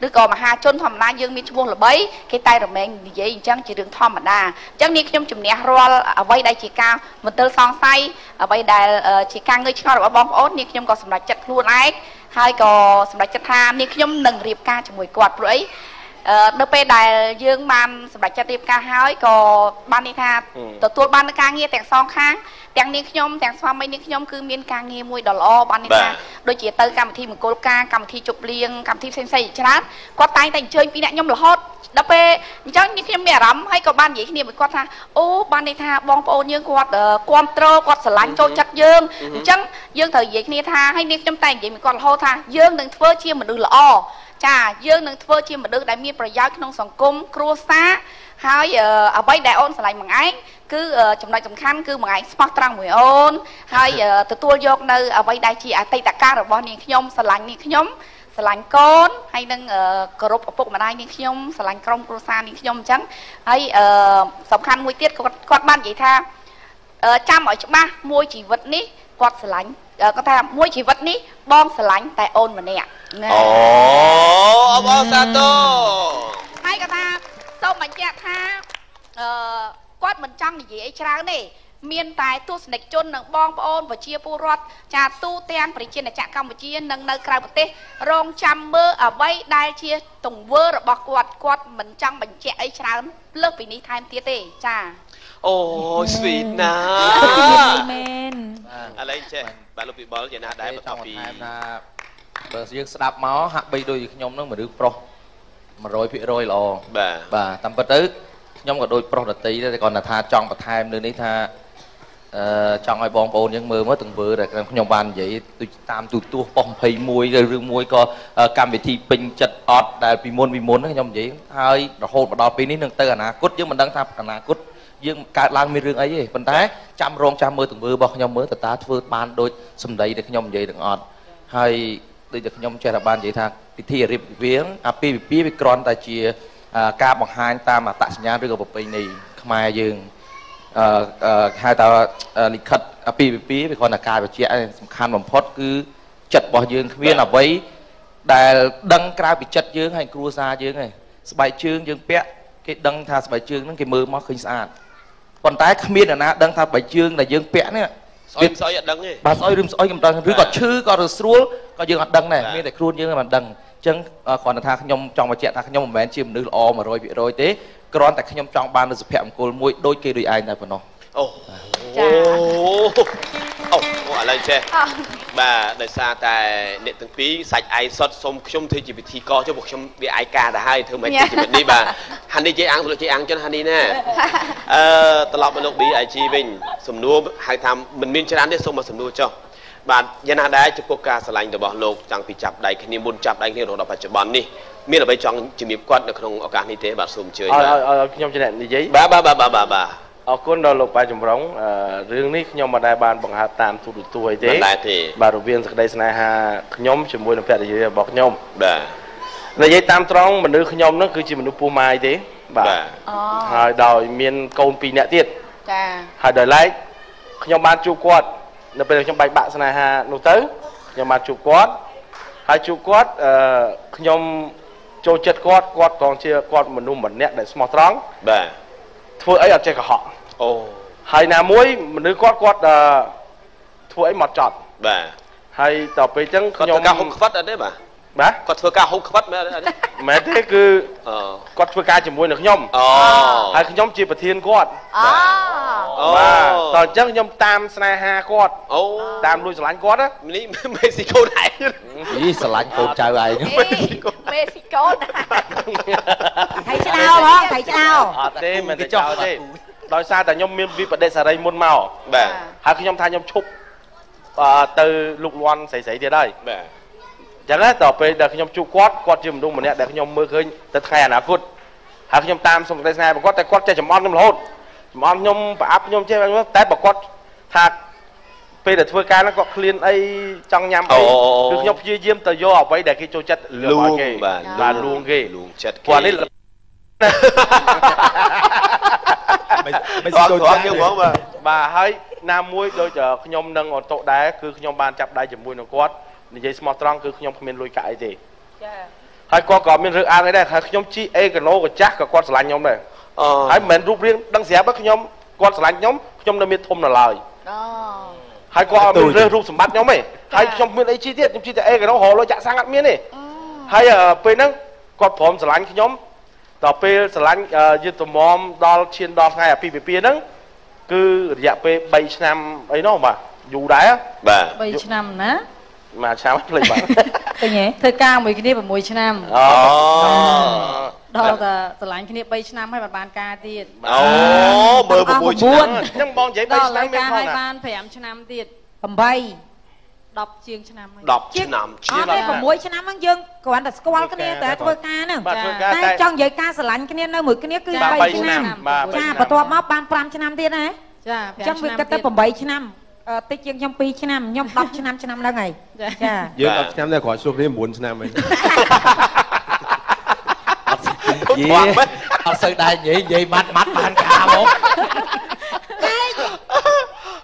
ឬក៏មហាជនធម្មតាយើងមានឈ្មោះល្បីគេតែរមែងនិយាយអញ្ចឹងជារឿងធម្មតាអញ្ចឹងនេះខ្ញុំជំនះរាល់អ្វីដែលជាការមន្ទិលសង្ស័យអ្វីដែលជាការងើយឆ្ងល់របស់បងប្អូននេះខ្ញុំក៏សម្រេចចិត្តខ្លួនឯងហើយក៏សម្រេចចិត្តថានេះខ្ញុំនឹងរៀបការជាមួយគាត់ព្រោះអី នៅពេលដែលយើងបានសម្រេចចិត្តរៀបការហើយក៏បាននេះថាទទួលបានការងារទាំងសងខាងទាំងនាងខ្ញុំទាំងស្វាមីនាងខ្ញុំគឺមានការងារមួយដ៏ល្អបាននេះថាដូចជាទៅកម្មវិធីមង្គលការកម្មវិធីជប់លៀងកម្មវិធីផ្សេងៗជាច្រើនគាត់តែងតែអញ្ជើញពីអ្នកខ្ញុំរហូតដល់ពេលអញ្ចឹងនាងខ្ញុំមានអារម្មណ៍ហើយក៏បាននិយាយគ្នាមួយគាត់ថាអូបានន័យថាបងប្អូនយើងគាត់គ្រប់គ្រងគាត់ស្រឡាញ់ចូលចិត្តយើងអញ្ចឹងយើងត្រូវនិយាយគ្នាថាហើយនាងខ្ញុំតែនិយាយមួយគាត់រហូតថាយើងនឹងធ្វើជាមនុស្សល្អ ចាយើងនឹងធ្វើជាមនុស្សដែលមានប្រយោជន៍ក្នុងសង្គមគ្រួសារហើយអ្វីដែលអូនស្រឡាញ់មួយឯងគឺចំណុចសំខាន់គឺមួយឯងស្មោះត្រង់មួយអូនហើយទទួលយកនៅអ្វីដែលជាអតីតកាលរបស់នាងខ្ញុំស្រឡាញ់នាងខ្ញុំស្រឡាញ់កូនហើយនឹងគោរពឪពុកម្ដាយនាងខ្ញុំស្រឡាញ់ក្រុមគ្រួសារនាងខ្ញុំអញ្ចឹងហើយសំខាន់មួយទៀតគាត់គាត់បាននិយាយថាចាំឲ្យច្បាស់មួយជីវិតនេះគាត់ស្រឡាញ់ គាត់ថាមួយជីវិតនេះបងស្រឡាញ់តែអូនម្នាក់អូអបអរសាទរហើយគាត់ថាសូមបញ្ជាក់ថាអឺគាត់មិនចង់និយាយអីច្រើនទេមានតែទស្សនិកជននិងបងប្អូនប្រជាពលរដ្ឋចាទូទាំងប្រជាណាចក្រកម្ពុជានិងនៅក្រៅប្រទេស រងចាំមើលអ្វីដែលជាទង្វើរបស់គាត់គាត់មិនចង់បញ្ជាក់អីច្រើនលើសពីនេះថែមទៀតទេចាអូស្វីតណាមែនឥឡូវចេះ បាទលោកពិបុលយ៉ាងណាដែរបន្តពីថាបើយើងស្ដាប់មកហាក់បីដូចខ្ញុំនឹងមនុស្សប្រុស100%ល្អបាទបាទតាមពិតទៅខ្ញុំក៏ដូចប្រុសដតីដែរតែគាត់ថាចង់បន្ថែមលើនេះថាអឺចង់ឲ្យបងប្អូនយើងមើលមើលទង្វើដែលខ្ញុំបាននិយាយដូចតាមទូទស្សន៍ប៉ុស21ឬរឿងមួយក៏កម្មវិធីពេញចិត្តអត់ដែលពីមុនពីមុនខ្ញុំនិយាយហើយរហូតមកដល់ពេលនេះនឹងទៅអនាគតយើងមិនដឹងថាអនាគត យើងកើតឡើងមានរឿងអីទេប៉ុន្តែចាំរងចាំមើលទង្វើរបស់ខ្ញុំមើលតើតាធ្វើបានដូចសម្ដីដែលខ្ញុំនិយាយទាំងអត់ហើយដូចតែខ្ញុំចេះតែបាននិយាយថាពិធីរៀបវៀងអាពីវិពីវាគ្រាន់តែជាការបង្ហាញតាមអត្តសញ្ញាណឬក៏ប្រពៃណីខ្មែរយើងអឺហៅថាលិខិតអាពីវិពីវាគ្រាន់តែការបញ្ជាក់សំខាន់បំផុតគឺចិត្តរបស់យើងគ្មានអ្វីដែលដឹងក្រៅពីចិត្តយើងហើយគ្រួសារយើងឯងស្បែកជើងយើងពាក់គេដឹងថាស្បែកជើងហ្នឹងគេមើលមកឃើញស្អាត ប៉ុន្តែគ្មានអ្នកណាដឹងថាស្បែកជើងដែលយើងពាក់នេះស្អុយស្អុយអត់ដឹងទេបាទស្អុយឬស្អុយខ្ញុំដឹងឬក៏ឈឺក៏ឬស្រួលក៏យើងអត់ដឹងដែរមានតែខ្លួនយើងមិនដឹងអញ្ចឹងគ្រាន់តែថាខ្ញុំចង់បញ្ជាក់ថាខ្ញុំមិនមែនជាមនុស្សល្អ100%ទេគ្រាន់តែខ្ញុំចង់បាននូវសុភមង្គលមួយដូចគេដូចឯងតែប៉ុណ្ណោះ អូចាអូឥឡូវចេះបាទដោយសារតែអ្នកទាំងពីរសាច់ឯងសុតសុំខ្ញុំធ្វើជាពិធីកចុះពួកខ្ញុំវាឯកាទៅហើយធ្វើមិនជាជីវិតនេះបាទហានីជ័យអាំងលោកជ័យអាំងចឹងហានីណាអឺត្រឡប់មកលោក BIG វិញសំណួរហៅថាមិនមានច្រើនទេសូមមកសំណួរចុះបាទយ៉ាងណាដែរចំពោះការឆ្លាញ់របស់លោកតាំងពីចាប់ដៃគ្នាមុនចាប់ដៃគ្នារហូតដល់បច្ចុប្បន្ននេះមានអ្វីចង់ជំរាបគាត់នៅក្នុងឱកាសនេះទេបាទសូមអញ្ជើញបាទឲ្យខ្ញុំចំណែកនិយាយបាទបាទបាទបាទបាទ អរគុណដល់លោកប៉ែចម្រុងរឿងនេះខ្ញុំមិនដែលបានបង្ហើបតាមទូរទស្សន៍អីទេមិនដែរទេបាទរវាងសក្តីស្នេហាខ្ញុំជាមួយនឹងភរិយារបស់ខ្ញុំបាទនិយាយតាមត្រង់មនុស្សខ្ញុំនឹងគឺជាមនុស្សពោះម៉ាយទេបាទហើយដោយមានកូន2នាក់ទៀតចាហើយដោយឡែកខ្ញុំបានជួបគាត់នៅពេលខ្ញុំបែកបាក់ស្នេហានោះទៅខ្ញុំបានជួបគាត់ហើយជួបគាត់អឺខ្ញុំចូលចិត្តគាត់គាត់ក៏ជាគាត់មនុស្សម្នាក់ដែលស្មោះត្រង់បាទធ្វើអីអត់ចេះកុហក អូហើយណាមួយមនុស្សគាត់គាត់ធ្វើអីមកចត់បាទហើយតទៅពេលអញ្ចឹងខ្ញុំគាត់ការហុកខ្វិតអត់ទេបាទបាទគាត់ធ្វើការហូបខ្វិតមែនអត់ទេមិនមែនទេគឺអឺគាត់ធ្វើការជាមួយនឹងខ្ញុំអូហើយខ្ញុំជាប្រធានគាត់អូអូបាទតោះអញ្ចឹងខ្ញុំតាមស្នេហាគាត់អូតាមលួចស្រឡាញ់គាត់ណានេះមេស៊ីកូនឯងយីស្រឡាញ់កូនចៅឯងអេមេស៊ីកូណាថៃឆ្ដោបងថៃឆ្ដោអត់ទេមិនតែចោលទេ ដោយសារតែខ្ញុំមានវិបដិសារីមុនមកបាទហើយខ្ញុំថាខ្ញុំឈប់អឺទៅលោកលន់ស្រីស្រីទៀតហើយបាទអញ្ចឹងណាតទៅពេលដែលខ្ញុំជួបគាត់គាត់ជាមនុស្សម្នាក់ដែលខ្ញុំមើលឃើញទៅថ្ងៃអនាគតហើយខ្ញុំតាមសុំក្តីស្នេហ៍របស់គាត់តែគាត់ចេះចំអន់ខ្ញុំរហូតចំអន់ខ្ញុំប្រអាប់ខ្ញុំចេះតែបើគាត់ថាពេលដែលធ្វើការហ្នឹងគាត់ឃ្លានអីចង់ញ៉ាំអីគឺខ្ញុំព្យាយាមទៅយកអ្វីដែលគេចូលចិត្តលួឲ្យងគេបាទបាទលួងគេលួងចិត្តគេគាត់នេះ មិនតោះចូលតោះចិត្តគេទេហ្មងបាទបាទហើយណាមួយដូចអឺខ្ញុំនឹងអត់តដែរគឺខ្ញុំបានចាប់ដៃជាមួយនឹងគាត់និយាយស្មោះត្រង់គឺខ្ញុំគ្មានលុយកាក់អីទេចាហើយគាត់ក៏មានរើសអើងអីដែរហើយខ្ញុំជីអេកាណូក៏ចាស់ក៏គាត់ស្រឡាញ់ខ្ញុំដែរអឺហើយមិនមែនរូបរាងដឹងស្រាប់ទេខ្ញុំគាត់ស្រឡាញ់ខ្ញុំខ្ញុំនៅមានធំនៅឡើយអូហើយគាត់អត់មានរើសរូបសម្បត្តិខ្ញុំទេហើយខ្ញុំមានអីជីទៀតខ្ញុំជីតែអេកាណូរហលុយចាក់សាំងអត់មានទេហើយអឺពេលហ្នឹងគាត់ព្រមស្រឡាញ់ខ្ញុំ ដល់ពេលស្រឡាញ់អឺយឺតត្មមដល់ឈានដល់ថ្ងៃអាពាហ៍ពិពាហ៍ហ្នឹងគឺរយៈពេល3ឆ្នាំអីនោះបាទយូរដែរបាទ3ឆ្នាំណាមួយឆ្នាំភ្លេចបាទឃើញទេធ្វើការមួយគ្នា6ឆ្នាំអូដល់តែស្រឡាញ់គ្នា3ឆ្នាំហើយមិនបានការទៀតអូមើល6ឆ្នាំខ្ញុំបងនិយាយដល់3ឆ្នាំឥឡូវមានការផងហើយណាបាន5ឆ្នាំទៀត8 10ជាងឆ្នាំហើយ10ឆ្នាំជាអងត់ទេ6ឆ្នាំហ្នឹងយើងគ្រាន់តែស្គាល់គ្នាតែធ្វើការហ្នឹងបាទធ្វើការតែតែចង់និយាយការស្រឡាញ់គ្នានៅមួយគ្នាគឺបាទ3ឆ្នាំបាទចា3បន្ទាប់មកបាន5ឆ្នាំទៀតណាចាអញ្ចឹង5វាឆ្នាំគិតទៅទៀត8ឆ្នាំអឺតិចជាងខ្ញុំ2ឆ្នាំខ្ញុំ10ឆ្នាំឆ្នាំហ្នឹងហើយចាចាយើង10ឆ្នាំតែគ្រាន់ឆ្លោះគ្នា9ឆ្នាំហ្នឹងយីអត់សូវដែរនិយាយនិយាយម៉ាត់ម៉ាត់បានការមក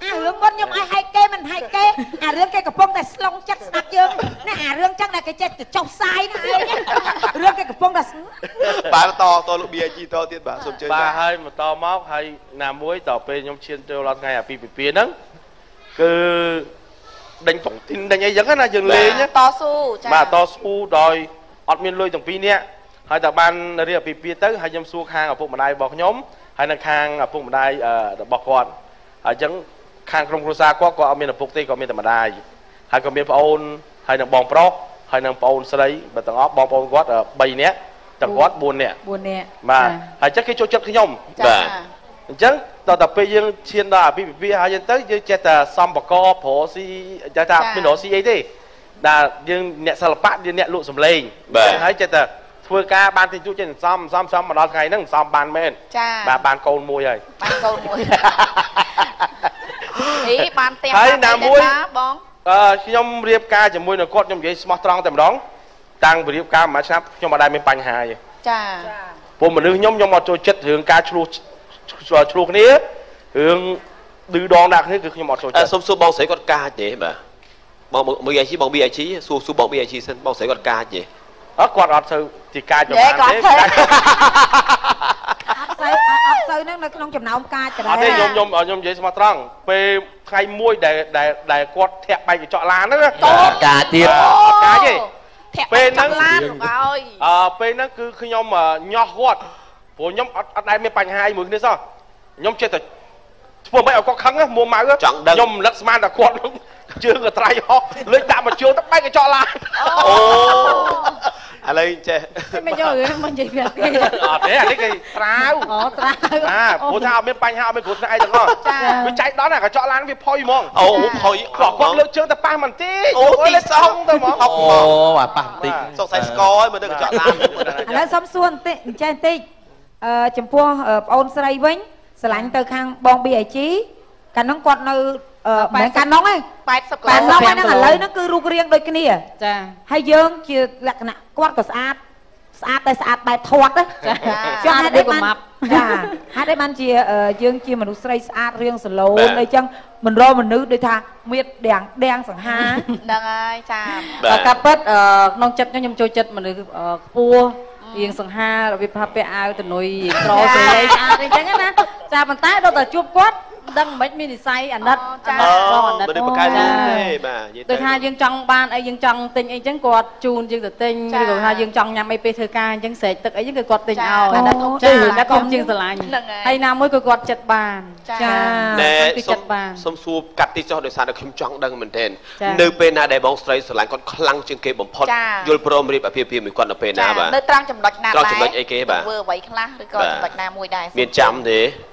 អារឿងគាត់ខ្ញុំឲ្យហែកគេមិនហែកគេ អារឿងគេកំពុងតែស្លងចិត្តស្ដាប់យើងណាអារឿងចឹងដែលគេចេះទៅចុះផ្សាយណាឯងរឿងគេកំពុងតែបាទតតលោក BIG តទៀតបាទសូមជើញបាទហើយបន្តមកហើយណាមួយតទៅពេលខ្ញុំឈានចូលដល់ថ្ងៃអាពាហ៍ពិពាហ៍ហ្នឹងគឺដេញតុងទីនដេញអីចឹងណាយើងលេងណាតស៊ូចាបាទតស៊ូដោយអត់មានលុយទាំងពីរនាក់ហើយតែបានរៀបអាពាហ៍ពិពាហ៍ទៅហើយខ្ញុំសួរខាងឪពុកម្ដាយរបស់ខ្ញុំហើយនិងខាងឪពុកម្ដាយអឺរបស់គាត់ហើយអញ្ចឹង ខាងក្រុមគ្រួសារគាត់គាត់អត់មានឪពុកទេគាត់មានតែម្ដាយហើយក៏មានប្អូនហើយនិងបងប្រុសហើយនិងប្អូនស្រីបើទាំងអស់បងប្អូនគាត់3នាក់ទាំងគាត់4នាក់4នាក់បាទហើយចឹងគេចូលចិត្តខ្ញុំចាអញ្ចឹងតទៅពេលយើងឈានដល់អាពាហ៍ពិពាហ៍ហើយយើងទៅយើងចេះតែសំបកប្រស៊ីចេះតែមានរកស៊ីអីទេដែលយើងអ្នកសិល្បៈយើងអ្នកលក់សម្លេងអញ្ចឹងហើយចេះតែធ្វើការបានទីជួចេះតែសំសំសំមកដល់ថ្ងៃហ្នឹងសំបានមែនចាបាទបានកូនមួយហើយបានកូនមួយ អីបានផ្ទះហើយបានណាអីមួយដែរបងអឺខ្ញុំរៀបការជាមួយនឹងគាត់ខ្ញុំនិយាយស្មោះត្រង់តែម្ដងតាំងពីរៀបការមួយឆ្នាំខ្ញុំអត់ដែលមានបញ្ហាទេចាពួកមនុស្សខ្ញុំខ្ញុំអត់ចូលចិត្តរឿងការឆ្លោះឆ្លោះគ្នារឿងឌឺដងដាក់គ្នាគឺខ្ញុំអត់ចូលអឺចិត្តសូមសួរបងស្រីគាត់កាចទេបាទបងមើល BIG បង BIG សួរសួរបង BIG សិនបងស្រីគាត់កាចទេអត់គាត់អត់ទៅទីកាចប្រយេហែលគាត់ទេធ្វើកាចអត់ សូវអត់សូវហ្នឹងនៅក្នុងចំណោមកាចដអត់ទេដែលខ្ញុំខ្ញុំខ្ញុំនិយាយស្មោះត្រង់ពេលថ្ងៃមួយដែលដែលដែលគាត់ធាក់បែកកញ្ចក់ឡានហ្នឹងណាតូចការទៀតអត់កាចទេធាក់ពេលហ្នឹងចាប់ឡានលោកអើយអឺពេលហ្នឹងគឺខ្ញុំអឺញាស់គាត់ព្រោះខ្ញុំអត់អត់ដែលមានបញ្ហាអីមួយគ្នាសោះខ្ញុំចេះតែធ្វើមិនឲ្យគាត់ខឹងណាមួម៉ៅចង់ដឹងខ្ញុំរំលឹកស្មានតែគាត់ហ្នឹងជើងក៏ត្រៃហោះលើកដាក់មកជើងទៅបែកកញ្ចក់ឡានអូ ឥឡូវចេះមិនយករឿងមកនិយាយប្រាប់គេអត់ទេអានេះគេត្រាវអូត្រាវអាព្រោះថាអត់មានបញ្ហាអត់មានគ្រោះថ្នាក់អីទាំងអស់ចាវាចែកដល់ណាកញ្ចក់ឡានវាផុយហ្មងអូផុយគាត់គាត់លើកជើងទៅប៉ះមិនតិចអូគាត់លើកទីសងទៅហ្មងអុកអូបាទប៉ះបន្តិចសង្ស័យស្គរឲ្យមើលទៅកញ្ចក់ឡានឥឡូវសុំសួរបន្តិចអញ្ចេះបន្តិចអឺចំពោះអឺប្អូនស្រីវិញស្រឡាញ់ទៅខាងបង BIG កាលហ្នឹងគាត់នៅអឺ មិនមែនកាលហ្នឹងទេ80គីកាលឡូហ្នឹងហ្នឹងឥឡូវហ្នឹងគឺរូបរាងដូចគ្នាចាហើយយើងជាលក្ខណៈគាត់ក៏ស្អាតស្អាតតែស្អាតបែបធាត់ណាចាហេតុស្អាតអីដូចបានកម៉ាប់ចាហេតុអីបានជាអឺយើងជាមនុស្សស្រីស្អាតរៀងសឡូបាទនអីចឹងមិនរកមនុស្សដូចថាមៀតដាំងដាំងសង្ហាហ្នឹងហើយចាបាទតែការពិតអឺក្នុងចិត្តខ្ញុំខ្ញុំចូលចិត្តមនុស្សអឺខ្ពស់រៀងសង្ហារបៀបផាពាក់អាវតនុយក្រស្រលេងស្អាតអីចឹងណាចាប៉ុន្តែដល់តែជួបគាត់ ដឹងមិនមាននិស័យអាណិតចាអូបងអាណិតមិនបកកាយលឿនទេបាទនិយាយដូចថាយើងចង់បានអីយើងចង់ទិញអីចឹងគាត់ជូនយើងទៅទិញចាឬក៏ថាយើងចង់ញ៉ាំអីពេលធ្វើការអញ្ចឹងស្រែកទឹកអីចឹងគឺគាត់ទិញចាឲ្យអាណិតធំចាចាអាណិតធំជាងស្រឡាញ់ហ្នឹងហើយហើយណាមួយគឺគាត់ចិត្តបានចាណែគឺសុំចិត្តបានសុំសួរកាត់ទីចុះដោយសារតែខ្ញុំចង់ដឹងមែនទែនចានៅពេលណាដែលបងស្រីស្រឡាញ់គាត់ខ្លាំងជាងគេបំផុតចាយល់ព្រមរៀបអាពាហ៍ពិពាហ៍មួយគាត់នៅពេលណាចាបាទនៅត្រង់ចំណុចណាត្រង់ចំណុចអីគេបាទធ្វើអ្វីខ្លះឬក៏បាទចំណុចណាមួយដែរមានចាំទេអឺ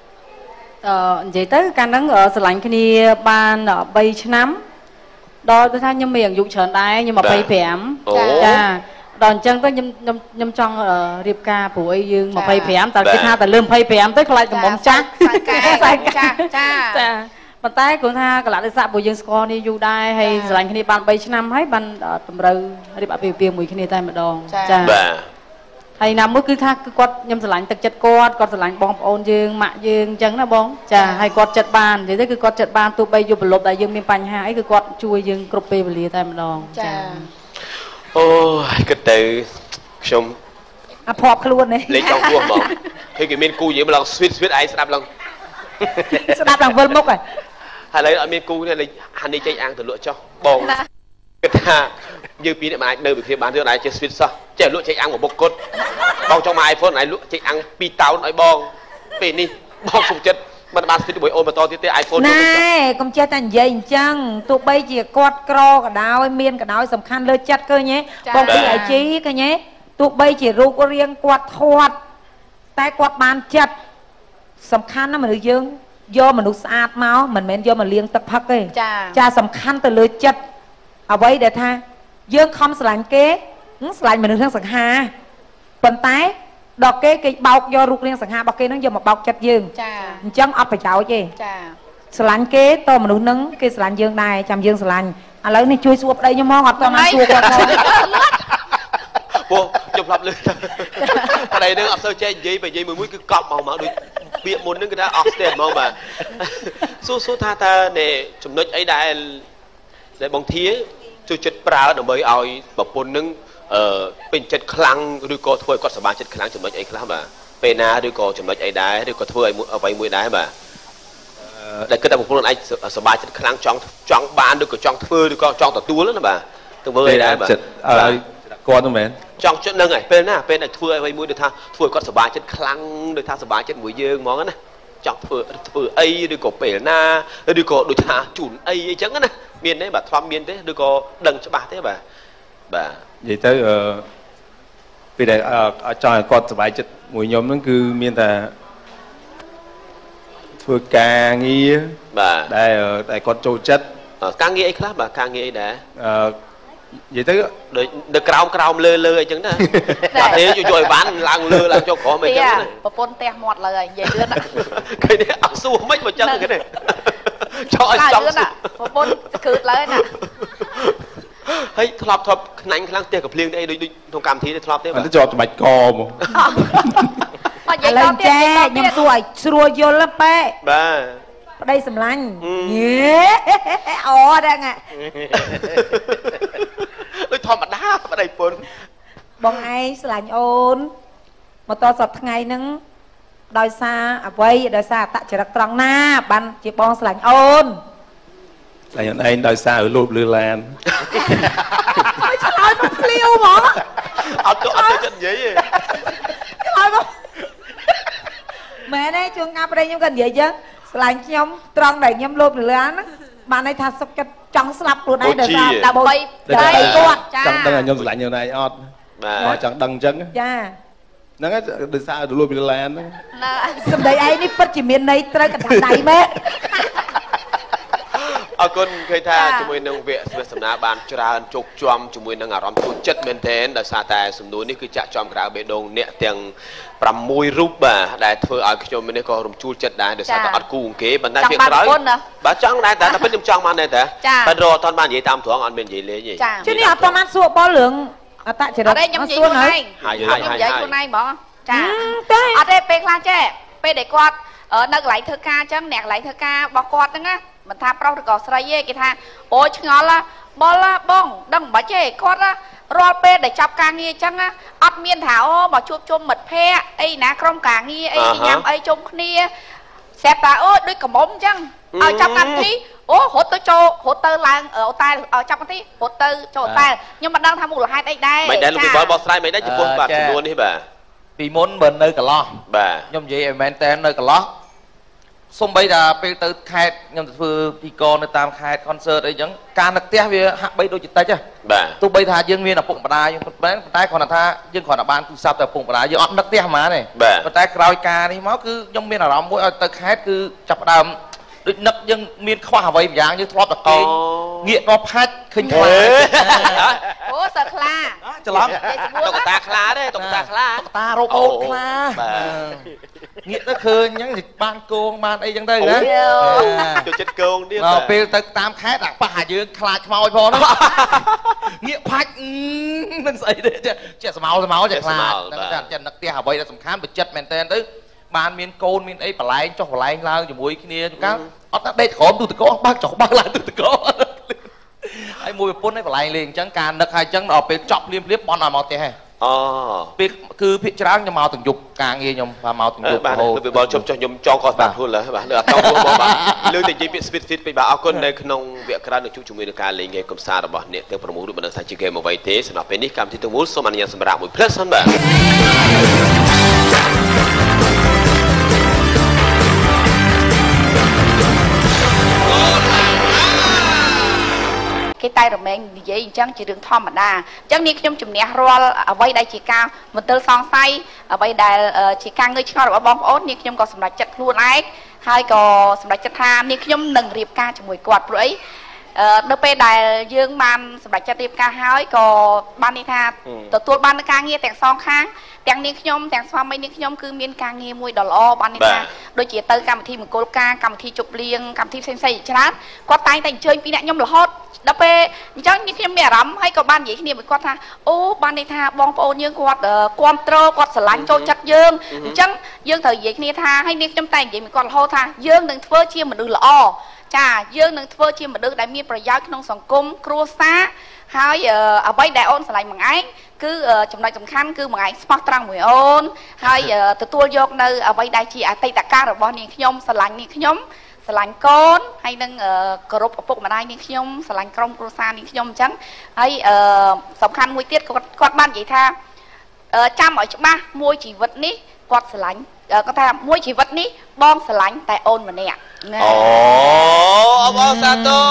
និយាយទៅកាលហ្នឹងអឺស្រឡាញ់គ្នាបាន3ឆ្នាំដល់ទៅថាខ្ញុំមានអាយុច្រើនដែរខ្ញុំបាទ25អូចាដល់អញ្ចឹងទៅខ្ញុំខ្ញុំខ្ញុំចង់អឺរៀបការព្រោះអីយើងចា25តែបាទគេថាតែលើ25ទៅខ្លាចកំមុំចាស់ខ្សែកាយខ្សែកាយចាចាចាប៉ុន្តែគាត់ថាកលៈទេសៈព្រោះយើងស្គាល់គ្នាយូរដែរហើយចាស្រឡាញ់គ្នាបាន3ឆ្នាំហើយបានអឺតម្រូវរៀបអាពាហ៍ពិពាហ៍មួយគ្នាតែម្ដងចាបាទ ហើយណាមួយគឺថាគឺគាត់ខ្ញុំស្រឡាញ់ទឹកចិត្តគាត់គាត់ស្រឡាញ់បងប្អូនយើងម៉ាក់យើងអញ្ចឹងណាបងចាហើយគាត់ចិត្តបាននិយាយទៅគឺគាត់ចិត្តបានទោះបីយប់ប្រលប់ដែលយើងមានបញ្ហាអីគឺគាត់ជួយយើងគ្រប់ពេលវេលាតែម្ដងចាអូយគិតទៅខ្ញុំអាភ័ព្វខ្លួននេះលេងចង់ពោះហ្មងឃើញគេមានគូនិយាយម្លងស្វីតស្វីតឯងស្ដាប់ឡើងស្ដាប់ឡើងវិលមុខហើយហើយឥឡូវអត់មានគូទេលេងហានីចេញអាងទៅលក់ចុះបងណាគិតថា យើងពីរនេះមិនអាចនៅវិគ្នាបានទេអត់អាចចេះស្វីតសោះចេះលក់ចេញអាំងមួយមុខគត់បងចង់មក iPhone ឯងលក់ចេញអាំង2តោនឲ្យបងពេលនេះបងសុខចិត្តមិនបានស្វីតជាមួយអូនបន្តទៀតទេ iPhone ណែកុំចេះតែនិយាយអញ្ចឹងទោះបីជាគាត់ក្រក៏ដោយមានក៏ដោយសំខាន់លើចិត្តឃើញទេចាបងពីអាជីឃើញទេទោះបីជារូបរាងគាត់ធាត់តែគាត់បានចិត្តសំខាន់ណាស់មនុស្សយើងយកមនុស្សស្អាតមកមិនមែនយកមកលាងទឹកផឹកទេចាចាសំខាន់ទៅលើចិត្តអ្វីដែលថា យើងខំស្រឡាញ់គេហឹមស្រឡាញ់មនុស្សនឹងសង្ហាប៉ុន្តែដល់គេគេបោកយករូបរាងសង្ហារបស់គេនឹងយកមកបោកចិត្តយើងចាអញ្ចឹងអត់ប្រយោជន៍ទេចាស្រឡាញ់គេតមនុស្សនឹងគេស្រឡាញ់យើងដែរចាំយើងស្រឡាញ់ឥឡូវនេះជួយសួរប្តីខ្ញុំមកអត់តបានសួរគាត់ផងពោះខ្ញុំផ្លាប់លឺប្តីនឹងអត់សូវចេះនិយាយបើនិយាយមួយមួយគឺកប់មកមកដូចពាក្យមុនហ្នឹងគឺថាអស់ស្ទះហ្មងបាទសួរសួរថាតើនេះចំណុចអីដែលដែលបងធា ជួយចិត្តប្រើដើម្បីឲ្យប្រពន្ធនឹងអឺពេញចិត្តខ្លាំងឬក៏ធ្វើឲ្យគាត់សប្បាយចិត្តខ្លាំងចំណុចអីខ្លះបាទពេលណាឬក៏ចំណុចអីដែរឬក៏ធ្វើឲ្យមួយអ្វីមួយដែរបាទដែលគិតថាប្រពន្ធខ្លួនឯងសប្បាយចិត្តខ្លាំងចង់ចង់បានឬក៏ចង់ធ្វើឬក៏ចង់ទទួលណាបាទធ្វើអីដែរបាទចិត្តឲ្យគាត់ហ្នឹងមែនចង់ចិត្តនឹងហើយពេលណាពេលដែលធ្វើឲ្យអ្វីមួយដូចថាធ្វើឲ្យគាត់សប្បាយចិត្តខ្លាំងដូចថាសប្បាយចិត្តមួយយើងហ្មងណា ចង់ធ្វើធ្វើអីឬក៏ពេលណាឬក៏ដូចថាជូនអីអីចឹងណាមានទេបាទធ្លាប់មានទេឬក៏ដឹងច្បាស់ទេបាទបាទនិយាយទៅអឺពេលដែលអឺចង់ឲ្យគាត់សប្បាយចិត្តមួយខ្ញុំហ្នឹងគឺមានតែធ្វើការងារបាទដែលអឺដែលគាត់ចូលចិត្តអឺការងារអីខ្លះបាទការងារអីដែរអឺ និយាយទៅដូចនៅក្រោមក្រោមលើលើអីចឹងណាអត់ទេយកយកអីវ៉ាន់ឡើងលើឡើងចុះក្រោមអីទីចឹងអាណាប្រពន្ធផ្ទះមាត់លើហើយនិយាយលឿនណាឃើញទេអត់សួរមិនមកចឹងគេទេចង់ឲ្យឡើយចង់លឿនណាប្រពន្ធគ្រឹតលើណាហើយធ្លាប់ធ្លាប់ខ្នាញ់ខ្លាំងផ្ទះកំភ្លៀងទេអីដូចដូចក្នុងកម្មវិធីទេធ្លាប់ទេអបាទត់ទៅជាប់ច្បាច់កមកមកនិឥយាយឡូតវទៀតចេះនិយាយតខ្ញុំទៀតសួរឲ្យស្រួលយល់ណាប៉ែបាទ ប្តីសម្លាញ់ហឹមយេអូហ្នឹងហ่ะដូចធម្មតាប្តីពុនបងឯងស្រឡាញ់អូនមកតសពថ្ងៃហ្នឹងដោយសារអ្វីដោយសារអតចរិតត្រង់ណាបានជាបងស្រឡាញ់អូនតែខ្លួនឯងដោយសារឲ្យលោភលឺឡានឆ្លើយមកភ្លាវហ្មងអត់ទៅអត់ទៅចិត្តនិយាយទេឆ្លើយមកមែនទេជួនកាលប្តីខ្ញុំក៏និយាយចឹង ស្រឡាញ់ខ្ញុំត្រង់ដែលខ្ញុំលោភលឺឡានហ្នឹងបានន័យថាសុខចិត្តចង់ស្លាប់ខ្លួនឯងដោយសារដើម្បីដើម្បីគាត់ចាចង់ដឹងឲ្យខ្ញុំស្រឡាញ់ខ្លួនឯងអត់បាទបើចង់ដឹងអញ្ចឹងចាហ្នឹងហើយដោយសារឲ្យលោភលឺឡានហ្នឹងណាសម្ដីឯងនេះពិតជាមានន័យត្រូវកណ្ដាប់ដៃមែន អរគុណឃើញថាចាជាមួយនឹងវគ្គស្វេះសំណាបានច្រើនជោគជាំជាមួយនឹងអារម្មណ៍ជួនចិត្តមែនទែនដោយសារតែសំណួរនេះគឺចាក់ចំក្រៅបេះដូងអ្នកទាំង6រូបបាទដែលធ្វើឲ្យខ្ញុំនេះក៏រំជួលចិត្តដែរដោយសារតែអត់គូអង្គគេប៉ុន្តែចង់ភាគបានក្រោយប្រពន្ធណាបាទចង់ដែរតែតែពិតខ្ញុំចង់បានដែរតាចាប៉ុន្តែរកអត់ទាន់បាននិយាយតាមត្រង់អត់មាននិយាយលេងទេចាជឿនេះអត់តបានសួរបលរឿងអតចរិអតត់ទេខ្ញុំនិយាយសួរខ្លួនហើយឯងហើយខ្ញុំហើយនិយាយហើយខ្លួនឯងហ្មងចាតែអត់ទេពេលខ្លះចេះពេលដែលគាត់អឺនៅកន្លែងធ្វើការអញ្ចឹងអ្នកកន្លែងធ្វើការរបស់គាត់ហ្នឹងណា មិនថាប្រុសឬក៏ស្រីទេគេថាអូយឆ្ងល់ហ่ะបលហ่ะបងដឹងមិនបាច់ទេគាត់ណារាល់ពេលដែលចាប់ការងារអញ្ចឹងណាអត់មានថាអូមកជួបជុំមិត្តភ័ក្តិអីណាក្រុមការងារអីអាហាញ៉ាំអីជុំគ្នាស្រាប់តាអូដូចកំមុំអញ្ចឹងឲ្យចាប់កម្មវិធីអូរត់ទៅចូលរត់ទៅឡើងអូតែឲ្យចាប់កម្មវិធីរត់ទៅចូលតែខ្ញុំមិនដឹងថាមូលហេតុអីដែរមិនដែរលោកពីបលបោះស្រាយមិនដែរចំពោះបាទចំនួននេះបាទពីមុនបើនៅកន្លោះបាទខ្ញុំនិយាយឲ្យមែនតើនៅកន្លោះ សំបីតាពេលទៅខេត្តខ្ញុំទៅធ្វើពីកនៅតាមខេត្ត concert អីចឹងការនឹកផ្ទះវាហាក់បីដូចជាតិចហ៎បាទទោះបីថាយើងមានឪពុកម្ដាយយើងប៉ុន្តែប៉ុន្តែគ្រាន់តែថាយើងគ្រាន់តែបានទូរស័ព្ទទៅឪពុកម្ដាយយើងអត់នឹកផ្ទះហ្មងទេបាទប៉ុន្តែក្រោយការនេះមកគឺខ្ញុំមានអារម្មណ៍មួយឲ្យទៅខេត្តគឺចាប់ផ្ដើម ដូចនឹកយើងមានខ្វះអ្វីម្យ៉ាងយើងធ្លាប់តែគេងងាកដល់ផាច់ឃើញខ្លាអូសើខ្លាច្រឡំនិយាយស្រួលតុកតាខ្លាទេតុកតាខ្លាតុកតារោបអូតខ្លាបាទងាកទៅឃើញអញ្ចឹងបានគងបានអីចឹងទៅណាចូលចិត្តកងទៀតដល់ពេលទៅតាមខេត្តអាប៉ះអាយើងខ្លាចខ្មោចផងហ្នឹងងាកផាច់អឺមិនស្អីទេចេះចេះស្មោស្មោចេះខ្លាចហ្នឹងតែចេះនឹកផ្ទះអ្វីដែលសំខាន់បើចិត្តមែនតើទៅ បានមានកូនមានអីបលែងចុះបលែងឡើងជាមួយគ្នាជួនកាលអត់ថាដេកក្រោមទូទឹកកកបើកចុះបើកឡើងទូទឹកកកហើយមួយប្រពន្ធឯងបលែងលេងអញ្ចឹងការនឹកហើយអញ្ចឹងដល់ពេលចប់ភ្លាមភ្លាមបន់ឲ្យមកផ្ទះហ៎អូពេលគឺភាកច្រើនខ្ញុំមកទាំងយប់ការងារខ្ញុំមកទាំងយប់បាទរហូតលោកពីបលជប់ចុះខ្ញុំចងកស្បាត់ខ្លួនលើបាទលើអត់ចង់ខ្លួនមកបាទលើតែនិយាយពាក្យ speed fit ពេកបាទអរគុណនៅក្នុងវគ្គក្រោយនឹងជួបជាមួយនឹងការលេងហ្គេមកំសាន្តរបស់អ្នកទាំង6រូបមិនដឹងថាជាហ្គេមអ្វីទេសម្រាប់ពេលនេះកម្មវិធីទាំងមូលសូមអនុញ្ញាតសម្រាប់មួយ plus សិនបាទ គេតែរមែងនិយាយអញ្ចឹងជារឿងធម្មតាអញ្ចឹងនាងខ្ញុំជំនះរាល់អ្វីដែលជាការមន្ទិលសង្ស័យអ្វីដែលអឺជាការងើយឆ្ងល់របស់បងប្អូននាងខ្ញុំក៏សម្រេចចិត្តខ្លួនឯងហើយក៏សម្រេចចិត្តថានាងខ្ញុំនឹងរៀបការជាមួយគាត់ព្រោះអីអឺ នៅពេលដែលយើងបានសម្រេចចិត្តរៀបការហើយក៏បានន័យថាទទួលបាននូវការងារទាំងសងខាងទាំងនាងខ្ញុំទាំងស្វាមីនាងខ្ញុំគឺមានការងារមួយដ៏ល្អបានន័យថាដូចជាទៅកម្មវិធីមង្គលការកម្មវិធីជប់លៀងកម្មវិធីផ្សេងៗជាច្រើនគាត់តែងតែអញ្ជើញពីអ្នកខ្ញុំរហូតដល់ពេលអញ្ចឹងនេះខ្ញុំមានអារម្មណ៍ហើយក៏បាននិយាយគ្នាមួយគាត់ថាអូបានន័យថាបងប្អូនយើងគាត់គ្រប់គ្រងគាត់ស្រឡាញ់ចូលចិត្តយើងអញ្ចឹងយើងត្រូវនិយាយគ្នាថាហើយនេះខ្ញុំតែនិយាយមួយគាត់រហូតថាយើងនឹងធ្វើជាមនុស្សល្អ ចាយើងនឹងធ្វើជាមនុស្សដែលមានប្រយោជន៍ក្នុងសង្គមគ្រួសារហើយអឺអ្វីដែលអូនស្រឡាញ់មួយឯងគឺអឺចំណុចសំខាន់គឺមួយឯងស្មោះត្រង់មួយអូនហើយអឺទទួលយកនៅអ្វីដែលជាអតីតកាលរបស់នាងខ្ញុំស្រឡាញ់នាងខ្ញុំស្រឡាញ់កូនហើយនឹងអឺគោរពឪពុកម្ដាយនាងខ្ញុំស្រឡាញ់ក្រុមគ្រួសារនាងខ្ញុំអញ្ចឹងហើយអឺសំខាន់មួយទៀតគាត់គាត់បាននិយាយថាអឺចាំឲ្យច្បាស់មួយជីវិតនេះគាត់ស្រឡាញ់អឺគាត់ថាមួយជីវិតនេះបងស្រឡាញ់តែអូនម្នាក់ណា អូអបអរសាទរ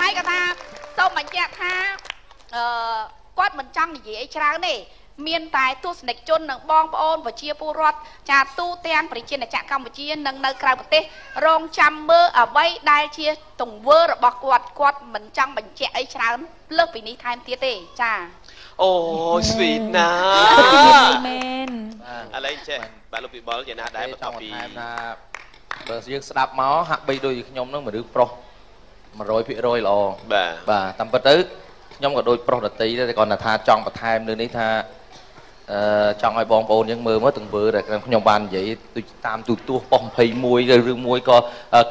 ហើយគាត់ថាសូមបញ្ជាក់ថាអឺគាត់មិនចង់និយាយអីច្រើនទេមានតែទស្សនិកជននិងបងប្អូនប្រជាពលរដ្ឋចាទូទាំងប្រជាណាចក្រកម្ពុជានិងនៅក្រៅប្រទេស រងចាំមើលអ្វីដែលជាទង្វើរបស់គាត់គាត់មិនចង់បញ្ជាក់អីច្រើនលើសពីនេះថែមទៀតទេចាអូយ sweet ណាមែនឥឡូវចេះបាទលោកពីបលយ៉ាងណាដែរបន្ចទាង់ប់ពី បន្ថែមថាបើយើងស្ដាប់មកហាក់បីដូចជាខ្ញុំនឹងមនុស្សប្រុស100%ល្អបាទបាទតាមពិតទៅខ្ញុំក៏ដូចប្រុសដតីដែរតែគាត់ថាចង់បន្ថែមលើនេះថាអឺចង់ឲ្យបងប្អូនយើងមើលមកទាំងវើតែខ្ញុំបាននិយាយដូចតាមទូទស្សន៍ប៉ុស្តិ៍21ឬរឿងមួយក៏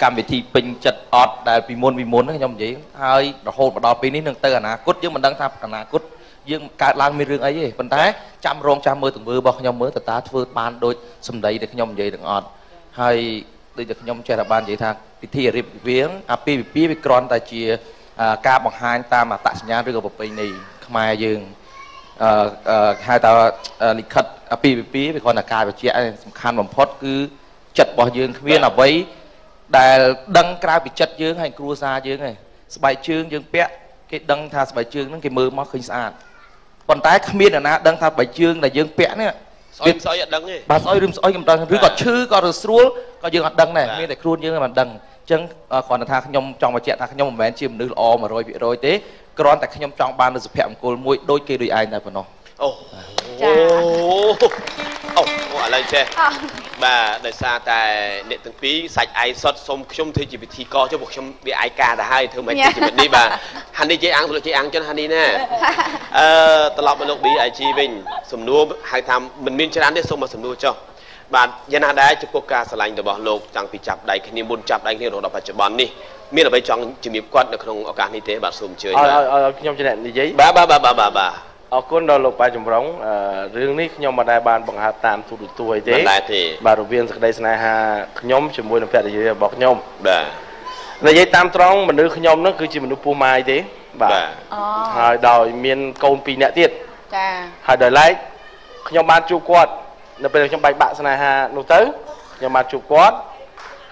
កម្មវិធីពេញចិត្តអត់ដែលពីមុនពីមុនហ្នឹងខ្ញុំនិយាយហើយរហូតមកដល់ពេលនេះនឹងទៅអនាគតយើងមិនដឹងថាអនាគតយើងកើតឡើងមានរឿងអីទេប៉ុន្តែចាំរងចាំមើលទាំងវើរបស់ខ្ញុំមើលតើតាធ្វើបានដូចសម្ដីដែលខ្ញុំនិយាយទាំងអត់ហើយ ដូចតែខ្ញុំចេះតែបាននិយាយថាពិធីរៀបរៀងអាពាហ៍ពិពាហ៍វាគ្រាន់តែជាអឺការបង្ហាញតាមអត្តសញ្ញាណឬក៏ប្រពៃណីខ្មែរយើងអឺអឺហៅថាអឺលិខិតអាពាហ៍ពិពាហ៍វាគ្រាន់តែការបញ្ជាក់ឯងសំខាន់បំផុតគឺចិត្តរបស់យើងគ្មានអ្វីដែលដឹងក្រៅពីចិត្តយើងហើយគ្រួសារយើងឯងស្បែកជើងយើងពាក់គេដឹងថាស្បែកជើងហ្នឹងគេមើលមកឃើញស្អាតប៉ុន្តែគ្មានអ្នកណាដឹងថាស្បែកជើងដែលយើងពាក់នេះ ស្អុយស្អុយអត់ដឹងទេបាទស្អុយឬមិនស្អុយខ្ញុំមិនដឹងឬក៏ឈឺក៏ឬស្រួលក៏យើងអត់ដឹងដែរមានតែខ្លួនយើងមិនដឹងអញ្ចឹងអឺគ្រាន់តែថាខ្ញុំចង់បញ្ជាក់ថាខ្ញុំមិនមែនជាមនុស្សល្អ100%ទេគ្រាន់តែខ្ញុំចង់បាននូវសុភមង្គលមួយដូចគេដូចឯងតែប៉ុណ្ណោះអូ ចាអូអូឥឡូវចេះអរបាទដោយសារតែអ្នកទាំងពីរសាច់ឯងសុតសូមខ្ញុំធ្វើជាពិធីកចុះពួកខ្ញុំវាឯកាទៅហើយធ្វើមិនជីវិតនេះបាទហានីជ័យអាំងលោកជ័យអាំងចឹងហានីណាអឺត្រឡប់មកលោក BIG វិញសំណួរហៅថាមិនមានច្រើនទេសូមមកសំណួរចុះបាទយ៉ាងណាដែរចំពោះការឆ្លាញ់របស់លោកតាំងពីចាប់ដៃគ្នាមុនចាប់ដៃគ្នារហូតដល់បច្ចុប្បន្ននេះមានអ្វីចង់ជំរាបគាត់នៅក្នុងឱកាសនេះទេបាទសូមអញ្ជើញឲ្យបាទឲ្យឲ្យខ្ញុំជាអ្នកនិយាយបាទបាទបាទបាទបាទបាទ អអរគុណដល់លោកប៉ែចម្រុងអឺរឿងនេះខ្ញុំមិនដែលបានបង្ហើបតាមទូរទស្សន៍អីទេមិនដែរទេបាទរវាងសេចក្តីស្នេហាខ្ញុំជាមួយនឹងភរិយារបស់ខ្ញុំបាទនិយាយតាមត្រង់មនុស្សខ្ញុំហ្នឹងគឺជាមនុស្សពោះម៉ាយទេបាទបាទអូហើយដោយមានកូនពីរនាក់ទៀតចាហើយដោយឡែកខ្ញុំបានជួបគាត់នៅពេលខ្ញុំបែកបាក់ស្នេហានោះទៅខ្ញុំបានជួបគាត់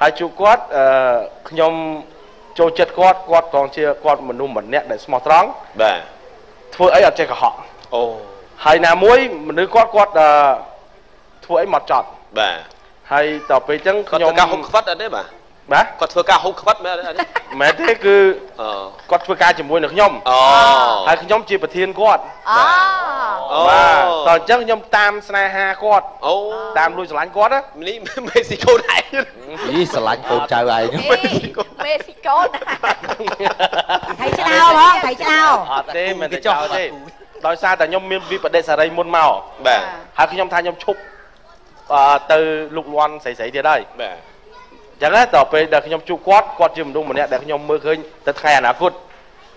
ហើយជួបគាត់អឺខ្ញុំចូលចិត្តគាត់គាត់ក៏ជាគាត់មនុស្សម្នាក់ដែលស្មោះត្រង់បាទធ្វើអីអត់ចេះកុហក អូហើយណាមួយមនុស្សគាត់គាត់អឺធ្វើអីមកចត់បាទហើយដល់ពេលអញ្ចឹងគាត់ខ្ញុំធ្វើការហុកខ្វិតអត់ទេបាទបាទគាត់ធ្វើការហុកខ្វិតមែនអត់ទេមិនមែនទេគឺអូគាត់ធ្វើការជាមួយនឹងខ្ញុំអូហើយខ្ញុំជាប្រធានគាត់អូអូបាទតោះអញ្ចឹងខ្ញុំតាមស្នេហាគាត់អូតាមលួចស្រឡាញ់គាត់ណានេះមេស៊ីកូនឯងយីស្រឡាញ់កូនចៅឯងអេមេស៊ីកូនថៃឆ្ដោផងថៃឆ្ដោអត់ទេមិនតែចោលទេ ដោយសារតែខ្ញុំមានវិបដិសារីមុនមកបាទហើយខ្ញុំថាខ្ញុំឈប់អឺទៅលុកលាន់ស្រីស្រីទៀតហើយបាទអញ្ចឹងណាដល់ពេលដែលខ្ញុំជួបគាត់គាត់ជាមនុស្សម្នាក់ដែលខ្ញុំមើលឃើញទៅថ្ងៃអនាគត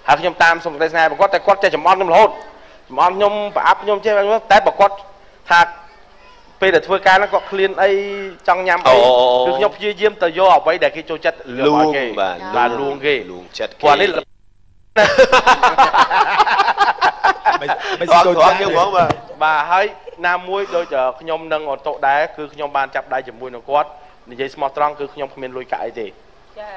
ហើយខ្ញុំតាមសុំក្តីស្នេហ៍របស់គាត់តែគាត់ចេះចំអន់ខ្ញុំរហូតចំអន់ខ្ញុំប្រអាប់ខ្ញុំចេះតែបើគាត់ថាពេលដែលធ្វើការហ្នឹងគាត់ឃ្លានអីចង់ញ៉ាំអីគឺខ្ញុំព្យាយាមទៅយកអ្វីដែលគេចូលចិត្តលួងគេបាទបាទលួងគេលួងចិត្តគេគាត់នេះ មិនមិនអស៊ីត់កូនគាត់ចាយើងហ្មងបាទបាទហើយណាមួយដូចអឺខ្ញុំនឹងអូតូដែរគឺខ្ញុំបានចាប់ដៃជាមួយនឹងគាត់និយាយស្មោះត្រង់គឺខ្ញុំគ្មានលុយកាក់អីទេចា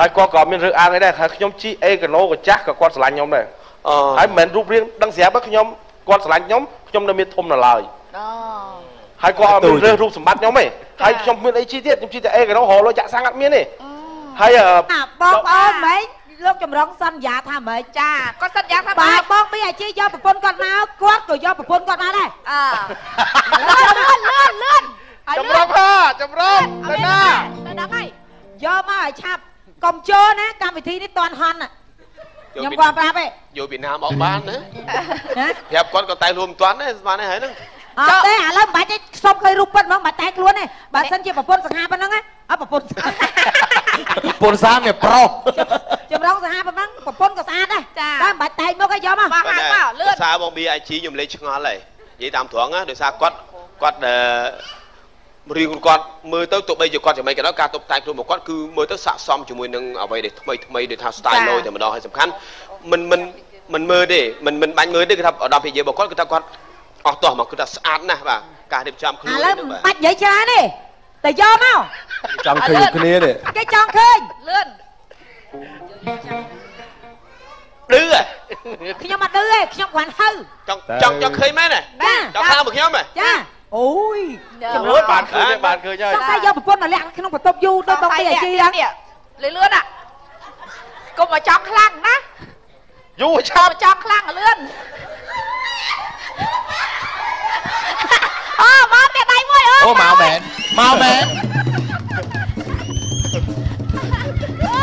ហើយគាត់ក៏មានរឿងអាងអីដែរហើយខ្ញុំជីអេកាណូក៏ចាស់ក៏គាត់ស្រឡាញ់ខ្ញុំដែរអូហើយមិនមែនរូបរាងដឹងស្រាប់ទេខ្ញុំគាត់ស្រឡាញ់ខ្ញុំខ្ញុំនៅមានធំនៅឡើយអូហើយគាត់អត់មានរើសរូបសម្បត្តិខ្ញុំទេហើយខ្ញុំមានអីជីទៀតខ្ញុំជីតែអេកាណូរហលុយចាក់សាំងអត់មានទេហើយអឺអាបងប្អូនម៉េច លោកចម្រុងសន្យាថាម៉េចចាគាត់សិតយ៉ាងថាបើម៉េចបងមានអាជីយកប្រពន្ធគាត់មកគាត់ក៏យកប្រពន្ធគាត់មកដែរអើលឿនលឿនលឿនឲ្យចម្លឿរុនងហ่าចម្រុងទៅណាទៅដល់ហើយយកមកឲ្យឆាប់កុំចូលណាកម្មវិធីនេះតន់ហន់ណាខ្ញុំគាត់ប្រាប់ទេយកពីណាមកបានណាណាប្រាប់គាត់ក៏តែរួមមិនទាន់ដែរស្មានទេហើយហ្នឹង អត់ទេឥឡូវមិនបាច់ទេសុំឃើញរូបពិតហ្មងមិនតែខ្លួនទេបើសិនជាប្រពន្ធសង្ហាប៉ុណ្ណឹងណាអត់ប្រពន្ធពុនសាមវាប្រុសចម្រុងសង្ហាប៉ុណ្ណឹងប្រពន្ធក៏ស្អាតដែរតែមិនបាច់តែងមកឯងយកមកមកហៅមកលឿនដោយសារបង BIG ខ្ញុំលេងឆ្ងល់ហើយនិយាយតាមត្រង់ណាដោយសារគាត់គាត់អឺរៀងគាត់មើលទៅទោះបីជាគាត់យ៉ាងម៉េចក៏ដោយការតុបតែងខ្លួនរបស់គាត់គឺមើលទៅស័ក្តិសមជាមួយនឹងអ្វីដែលថ្មីថ្មីដូចថា style ឡូតែម្ដងហើយសំខាន់មិនមិនមិនមើលទេមិនមិនបាញ់មើលទេគឺថាដល់ពីនិយាយរបស់គាត់គឺថាគាត់ អស់ទាស់មកគឺថាស្អាតណាស់បាទការរៀបចំខ្លួនឥឡូវហ្នឹងមិនបាទបាច់និយាយច្រើនទេតែយកមកចង់ឃើញគ្នាទេគេចង់ឃើញលឿនឌឺហ៎ខ្ញុំអត់ឌឺទេខ្ញុំគ្រាន់ហៅចង់ចង់ចង់ឃើញមែនទេណាចង់ខាងមកខ្ញុំហ៎ចាអូយចម្រុងបានឃើញទេបានឃើញហើយសង្ស័យយកប្រពន្ធមកលាក់ក្នុងបន្ទប់យូរដូចបងពីអាជីហ្នឹងនេះលឿនលឿនអាកុំមកចង់ខ្លាំងណាយូរឆាកុំប់មកចង់ខ្លាំងលឿន អូមកទៀតដៃមួយអូអូមកមែនមកមែន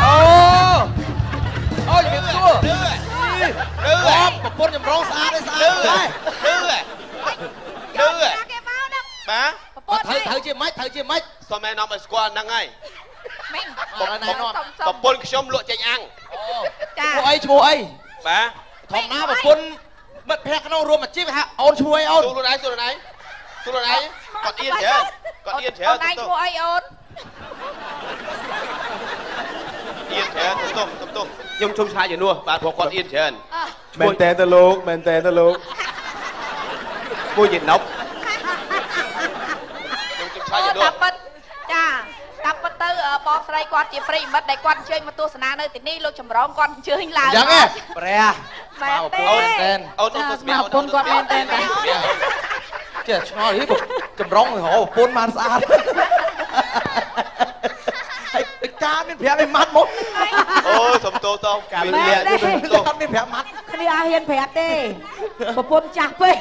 អូអូជំរាបសួរឌឺហ៎ឌឺហ៎បងប្រពន្ធចម្រុងស្អាតទេស្អាតឌឺហ៎ដែរឌឺហ៎ឌឺហ៎គេមកហ្នឹងបាទប្រពអត់ន្ធត្រូវត្រូវជាម៉េចត្រូវជាម៉េចសូមណែនាំឲ្យស្គាល់ហ្នឹងហើយមិញអត់ណែនាំសុំប្រសុំពន្ធខ្ញុំលក់ចេញអាំងអូចាឈ្មោះអីឈ្មោះអីបាទធម្មតាប្រពន្ធមិត្តភក្តិក្នុងរួមអាជីពហៅអូនឈ្មោះអីអូនទូខ្លួនឯងទូខ្លួនឯងទូ ខ្លួនឯងគាត់អៀនច្រើនគាត់អៀនច្រើនអូនឯងទុំឈ្មោះអីអូនអៀនច្រើនទុំទុំទុំខ្ញុំជុំឆ្លាយជំនួសបាទព្រោះគាត់អៀនច្រើនមែនតែទៅលោកមែនតែទៅលោកមួយជាណប់ខ្ញុំជុំឆ្លាយអូជំនួសតាពិតចាតាមពិតទៅអឺបងស្រីគាត់ជាប្រិយមិត្តដែលគាត់អញ្ជើញមកទស្សនានៅទីនេះលោកចម្រងគាត់អញ្ជើញឡើងអញ្ចឹងហ៎ព្រះមែនទេអូនតែនអូនអូនទៅស្មាមកប្រពន្ធគាត់មែនតែនតា ចេះឆ្ងល់ហីចម្រុងហៅប្រពន្ធបានស្អាតហើយការមានប្រាប់ឯម៉ាត់មកអូសុំទោសតោះការមែលានក់ទេទោសគាត់មានប្រាប់ម៉ាត់គ្នាអត់ហ៊ានប្រាប់ទេប្រពន្ធចាស់ពេក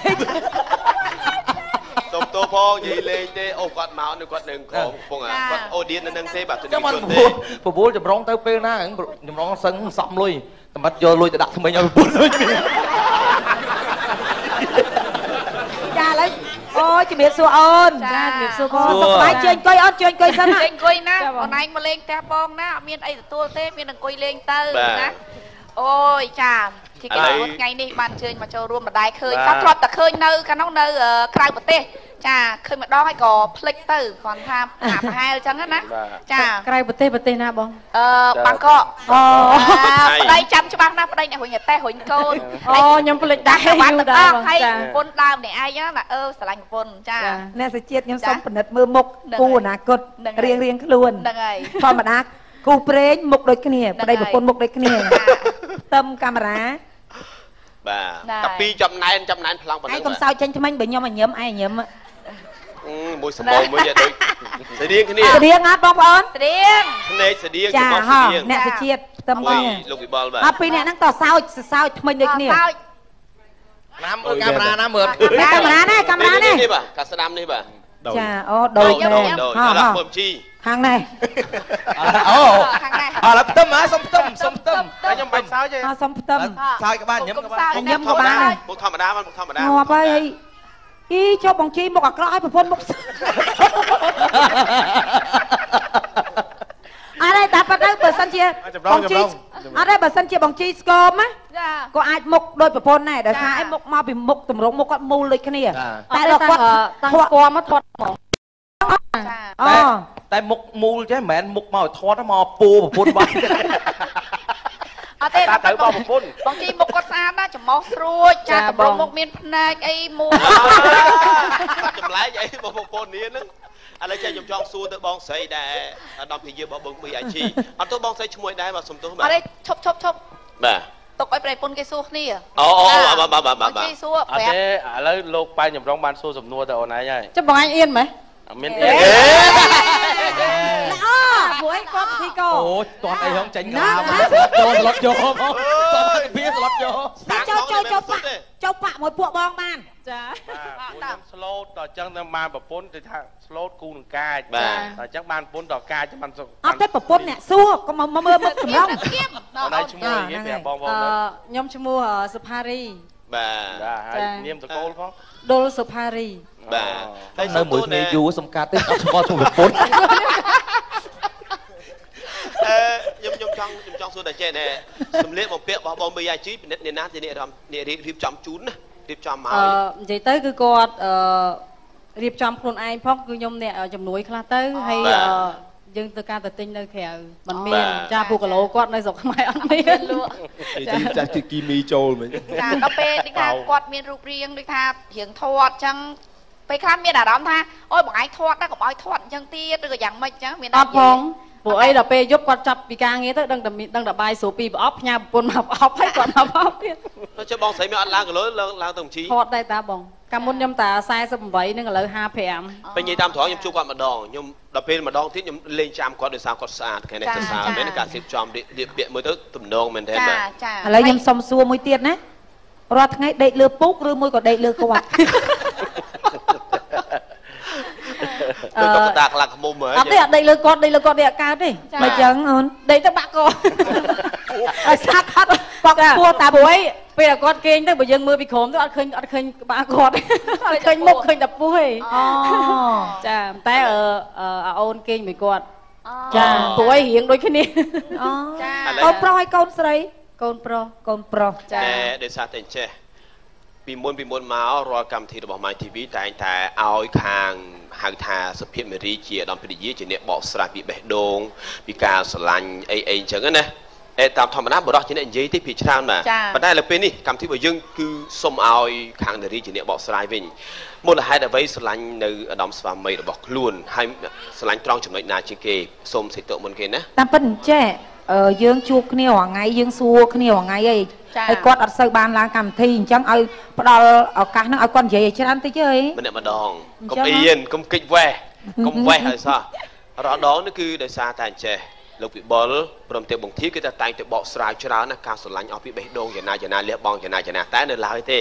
សុំទោសផងនិយាយលេងទេអូគាត់មកនៅគាត់នៅក្រមកំពុងអាគាត់អូឌៀននៅនឹងទេបាទទៅចាំនិមកជនពទេូលពពូលចម្រុងទៅពេលណាហ្នឹងចម្រុងសឹងសំលុយតែបាត់យកលុយទៅដាក់ថ្មិញឲ្យពូលលុយមានចាឥឡូវ អូយជំរាបសួរអូនចាជំរាបសួរបងសុខសប្បាយជើញអង្គុយអូនជើញអង្គុយសិនណាលេងអង្គុយណាចាបងអូនឯងមកលេងផ្ទះបងណាអត់មានអីទទួលទេមានអង្គុយលេងទៅបាទណាអូយចាជាឥកិឡូត្តិវយសថ្ងៃនេះបានអញ្ជើញមកចូលរួមម្ដាយឃើញបាទសោះធ្លាប់តែឃើញនៅកាលនោះនៅអឺក្រៅប្រទេស ចាឃើញម្ដងហើយក៏ភ្លេចទៅគាត់ថាអាប្រហែលអញ្ចឹងណាបាទចាក្រៅប្រទេសប្រទេសណាបងអឺចាបាងកកអូអាប្តីចាំច្បាស់ណាស់ប្តីអ្នករុញតែរុញកូនអូខ្ញុំភ្លេចដែរតែបានយូទៅរអដែរស់បងហើយចាប្រពន្ធដើមម្នាក់ឯងណាអឺស្រឡាញ់ប្រពន្ធចាចាអ្នកសុជាតិខ្ញុំចាសូមពិនិត្យមើលមុខហ្នឹងគូហើយអនាគតហ្នឹងហើយរៀងរៀងខ្លួនហ្នឹងហើយធម្មតាគូប្រេងមុខដូចគ្នាហ្នឹងប្តីហើយប្រពន្ធមុខដូចគ្នាចាផ្ទឹមកាមេរ៉ាបាទដែរតែពីរចំណែនចំណែនប្លង់ប៉ុណ្ឯណឹងងកុំសើចចេញថ្មិញបើខ្ញុំឲ្យញឹមឯងញឹមអឺ មួយសម្បូរមួយទៀតដូចស្តៀងគ្នាស្រៀងអត់បងប្អូនស្រៀងភ្នែកស្តៀងចាចំបោះហោស្តៀងអ្នកសុជាតិផ្ទឹមមួយគ្នាលោកវិបលបាទអត់ពីរអ្នកហ្នឹងតសើចសើចថ្មិញដូចគ្នាសើចណាមើលកាមេរ៉ាណាមើលកាមេរ៉ាណាកាមេរ៉ានេះនេះបាទកាស្ដាំនេះបាទចាអូដូចដូមែចនដូចហោឥឡូវហោមើលជីខាងនេះអូខាងនេះអរផ្ទឹមហ៎សុំផ្ទឹមសុំផ្ទឹមតែខ្ញុំបាច់សើចទេអសុំផ្ទឹមសើចក៏បានញឹមក៏បានញឹមក៏បានដែរមុខធម្មតាបាទមុខធម្មតាងាប់ហើយ អីអីចុះបងជីមុខអាក្រក់ឲ្យប្រពន្ធមុខអត់ទេតែប៉ុណ្ណឹងបើសិនជាបងជីអត់ទេបើសិនជាបងជីស្គមណាចាក៏អាចមុខដូចប្រពន្ធដែរដោយសារអីមុខមកពីមុខតម្រងមុខគាត់មូលដូចគ្នាតែតែដល់ដល់គាត់គាត់តាំងស្គាល់មកធាត់ហ្មងចាអូតែតែមុខមូលចេះមិនមែនមុខមកឲ្យធាត់មកពូប្រពន្ធបាត់ អត់ទេតាត្រូវបោះប្រពន្ធបងជីមុខគាត់ស្អាតណាស់ចំមោះស្រួចចាតម្រងមុខមានភ្នែកអីមូលចម្លែកអីបងប្អូននេះហ្នឹងឥឡូវចេះខ្ញុំចង់សួរទៅបងស្រីដែរដល់ពីយើងបងបង BIG អត់ទៅបងស្រីឈ្មោះអីដែរបាទសុំទោសបាអទត់ទេឈប់ឈប់ឈប់បាទទុកឲ្យប្រៃពុនគេសួរគ្នាអូអូបាទបាទបាទបាទបងជីសួរអត់ប្រាប់ទេឥឡូវលោកប៉ែញំរងបានសួរសំណួរទៅអូនឯងហើយចាំបងអញអៀនមែនអត់មានអេអី អូព្រោះឯងគាត់ពិធីកោអូតន់អីហងចាញ់កាឡាមកស្លុតចូលស្លុតយកមកតន់ទៅពីស្លុតយកចូលចូលចូលប៉ាក់ចូលប៉ាក់មួយពួកបងបានចាបាទពួកខ្ញុំស្លូតដល់អញ្ចឹងទៅបានប្រពន្ធទៅថាស្លូតគូនឹងកាចបាទដល់អញ្ចឹងបានប្រពន្ធដល់កាចបានសុខអត់ទេប្រពន្ធអ្នកសួរកុំមកមើលមុខចម្រងធៀបអូនឯងឈ្មោះអីគេប្រាប់បងប្អូអនទៅឺខ្ញុំឈ្មោះសុផារីបាទបាទហើយចា៎នាមតកូលផងដុលសុផារីបាទហើយនៅមួយគ្នាយូរសំកាត់ទេអត់ស្គាល់ឈ្មោះប្រពន្ធ អឺខ្ញុំខ្ញុំចង់ខ្ញុំចង់សួរតែចេះណែសំលៀកបំពាក់របស់បង BIG ពិនិត្យអ្នកណាជាអ្នករំអ្នករៀបចំជូនណារៀបចំមកអឺនិយាយទៅគឺគាត់អឺរៀបចំខ្លួនឯងផងគឺខ្ញុំអ្នកជំនួយខ្លះទៅហើយបាទអឺយើងទៅការទៅទិញនៅក្រៅมันមានបាទចាពូគីឡូគាត់នៅស្រុកខ្មែរអត់មានលក់និយាយចាស់ជាគីមីចូលមិញចាដល់ពេលដូចថាគាត់មានរូបរាងដូចថារៀងធាត់អញ្ចឹងពេលខ្លះមានអារម្មណ៍ថាអូយបងឯងធាត់ដែរកុំឲ្យធាត់អញ្ចឹងទៀតឬក៏យ៉ាងម៉េចអញ្ចឹងមានអត់ផង ព្រោះអីដល់ពេលយប់គាត់ចាប់ពីការងារទៅដឹងតែមានដឹងតែបាយស្រួលពីប្រអប់ផ្ញើប្រពន្ធមកប្រអប់ហើយគាត់មកប្រអប់ទៀតទៅចេះបងស្រីមានអត់ឡើងគីឡូឡើងឡើងទៅជីធាត់ដែរតាបងកាលមុនខ្ញុំតា48នឹងឥឡូវ55ពេលនិយាយតាមត្រង់ខ្ញុំជួបគាត់ម្ដងខ្ញុំដល់ពេលម្ដងទៀតខ្ញុំលេងចាំគាត់ដោយសារគាត់ស្អាតថ្ងៃនេះទៅសារមែនការរៀបចំរៀបពាក្យមើលទៅទំនងមែនទេចាបាទចាឥឡូវខ្ញុំសុំសួរមួយទៀតណារាល់ថ្ងៃដេកលើពូកឬមួយក៏ដេកលើគាត់ ទៅតុកតាខ្លាំងខ្មុំមើលអត់ទេអត់ដេកលើគាត់ដេកលើគាត់វាអត់កើតទេមិនចឹងអូនដេកទៅបាក់គាត់ឲ្យសាក់គាត់បកចាពោះតាព្រួយពេលតែគាត់គេងទៅបើយើងមើលពីក្រោមទៅអត់ឃើញអត់ឃើញក្បាលគាត់អត់ឃើញមុខឃើញតែពោះទេអូចាតែអឺអឺអាអូនគេងមួយគាត់ចាព្រួយរៀងដូចគ្នាអូចាកូនប្រុសហើយកូនស្រីកូនប្រុសកូនប្រុសចាតែដោយសារតែអញ្ចេះពីមុនពីមុនមករាល់កម្មវិធីរបស់ My TV តែងតែឲ្យខាង ហៅថាសុភាពមេរីជាឧត្តមពេទ្យាជាអ្នកបកស្រាយពីបេះដូងពីការស្រឡាញ់អីអីអញ្ចឹងណាអេតាមធម្មតាបរិះជាអ្នកនិយាយទេពីច្រើនបាទប៉ុន្តែឥឡូវពេលនេះកម្មវិធីរបស់យើងគឺសុំឲ្យខាងនារីជាអ្នកបកស្រាយវិញមូលហេតុអ្វីស្រឡាញ់នៅឧត្តមស្វាមីរបស់ខ្លួនហើយស្រឡាញ់ត្រង់ចំណុចណាជាងគេសូមសេចក្ដីមុនគេណាតាមពិតអញ្ចេះអឺយើងជួបគ្នារាល់ថ្ងៃយើងសួរគ្នារាល់ថ្ងៃអី ហើយគាត់អត់សូវបានឡើងកម្មវិធីអញ្ចឹងឲ្យផ្ដល់ឱកាសហ្នឹងឲ្យគាត់និយាយឲ្យច្រើនតិចអីម្នាក់ម្ដងអញ្កុំចឹងអៀនកុំគិចវេះកុំវេះឲ្យសោះរាល់ដងនេះគឺដោយសារតែអញ្ចេះលោកវិបុលព្រមទាំងបងធាគឺតែតែងតែបកស្រាយច្រើនណាការស្រឡាញ់អស់ពីបេះដូងយ៉ាងណាយ៉ាងណាលះបង់យ៉ាងណាយ៉ាងណាតែនៅឡើយទេ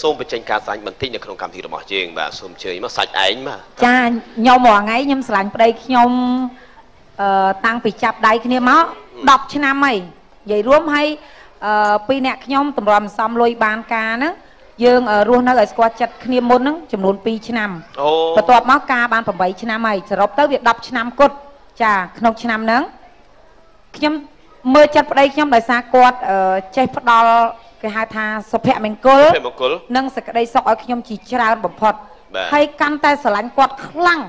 សូមបញ្ចេញការស្រឡាញ់បន្តិចនៅក្នុងកម្មវិធីរបស់យើងបាទសូមអញ្ជើញមកសាច់ឯងបាទចាខ្ញុំរាល់ថ្ងៃខ្ញុំស្រឡាញ់ប្តីខ្ញុំអឺតាំងពីចាប់ដៃគ្នាមក10ឆ្នាំហើយនិយាយរួមហើយអឺ ពីរអ្នកខ្ញុំតម្រាំសំលុយបានការហ្នឹងយើងអឺរស់នៅឲ្យស្គាល់ចិត្តគ្នាមុនហ្នឹងចំនួន2ឆ្នាំអូបន្ទាប់មកការបាន8ឆ្នាំហើយសរុបទៅវា10ឆ្នាំគត់ចាក្នុងឆ្នាំហ្នឹងខ្ញុំមើលចិត្តប្តីខ្ញុំដោយសារគាត់អឺចេះផ្ដល់គេហៅថាសុភមង្គលព្រះមង្គលនិងសេចក្តីសុខឲ្យខ្ញុំជាច្រើនបំផុតបាទហើយកាន់តែស្រឡាញ់គាត់ខ្លាំង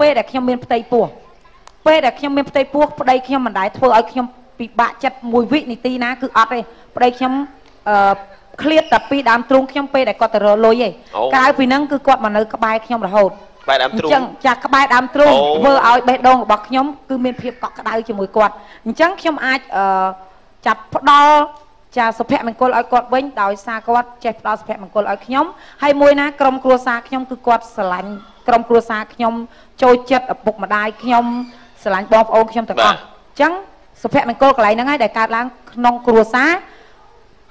ពេលដែលខ្ញុំមានផ្ទៃពោះពេលដែលខ្ញុំមានផ្ទៃពោះប្តីខ្ញុំមិនដែលធ្វើឲ្យខ្ញុំ ពិបាកចិត្តមួយវិនាទីណាគឺអត់ទេប្តីខ្ញុំអឺឃ្លាតតែពីដើមទ្រូងខ្ញុំពេលដែលគាត់ទៅរកលុយឯងអូក្រៅពីហ្នឹងគឺគាត់មកនៅក្បែរខ្ញុំរហូតបែរដើមទ្រូងអញ្ចឹងចាស់ក្បែរដើមទ្រូងអូធ្វើឲ្យបេះដូងរបស់ខ្ញុំគឺមានភាពកក់ក្ដៅជាមួយគាត់អញ្ចឹងខ្ញុំអាចអឺចាប់ផ្ដល់ចាសុភមង្គលឲ្យគាត់វិញដោយសារគាត់ចេះផ្ដល់សុភមង្គលឲ្យខ្ញុំហើយមួយណាក្រុមគ្រួសារខ្ញុំគឺគាត់ស្រឡាញ់ក្រុមគ្រួសារខ្ញុំចូលចិត្តឪពុកម្ដាយខ្ញុំស្រឡាញ់បងប្អូនខ្ញុំទាំងអស់អញ្ចឹង សុភមង្គលកន្លែងហ្នឹងហើយដែលកើតឡើងក្នុងគ្រួសារ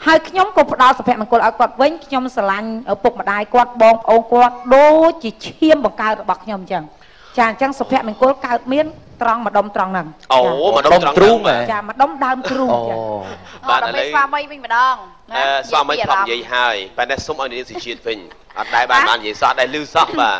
ហើយខ្ញុំក៏ផ្ដល់សុភមង្គលឲ្យគាត់វិញខ្ញុំស្រឡាញ់ឪពុកម្ដាយគាត់បងប្អូនគាត់ដូចជាឈាមបង្កើតរបស់ខ្ញុំអញ្ចឹងចាអញ្ចឹងសុភមង្គលកើតមានត្រង់ម្ដុំត្រង់ហ្នឹងអូចាមកដុំត្រង់ទ្រូងហ្នឹងហ៎ចាម្ដុំដើមទ្រូងអូចាបាទដល់ឥឡូពេលវស្វាមីវិញម្ដងអឺស្វាមីធ្លាប់និយាយហើយប៉ុន្តែសុំឲ្យនាងសុជាតិវិញអត់ដែរបានបាននិយាយសោះដែរលឺសោះបាទ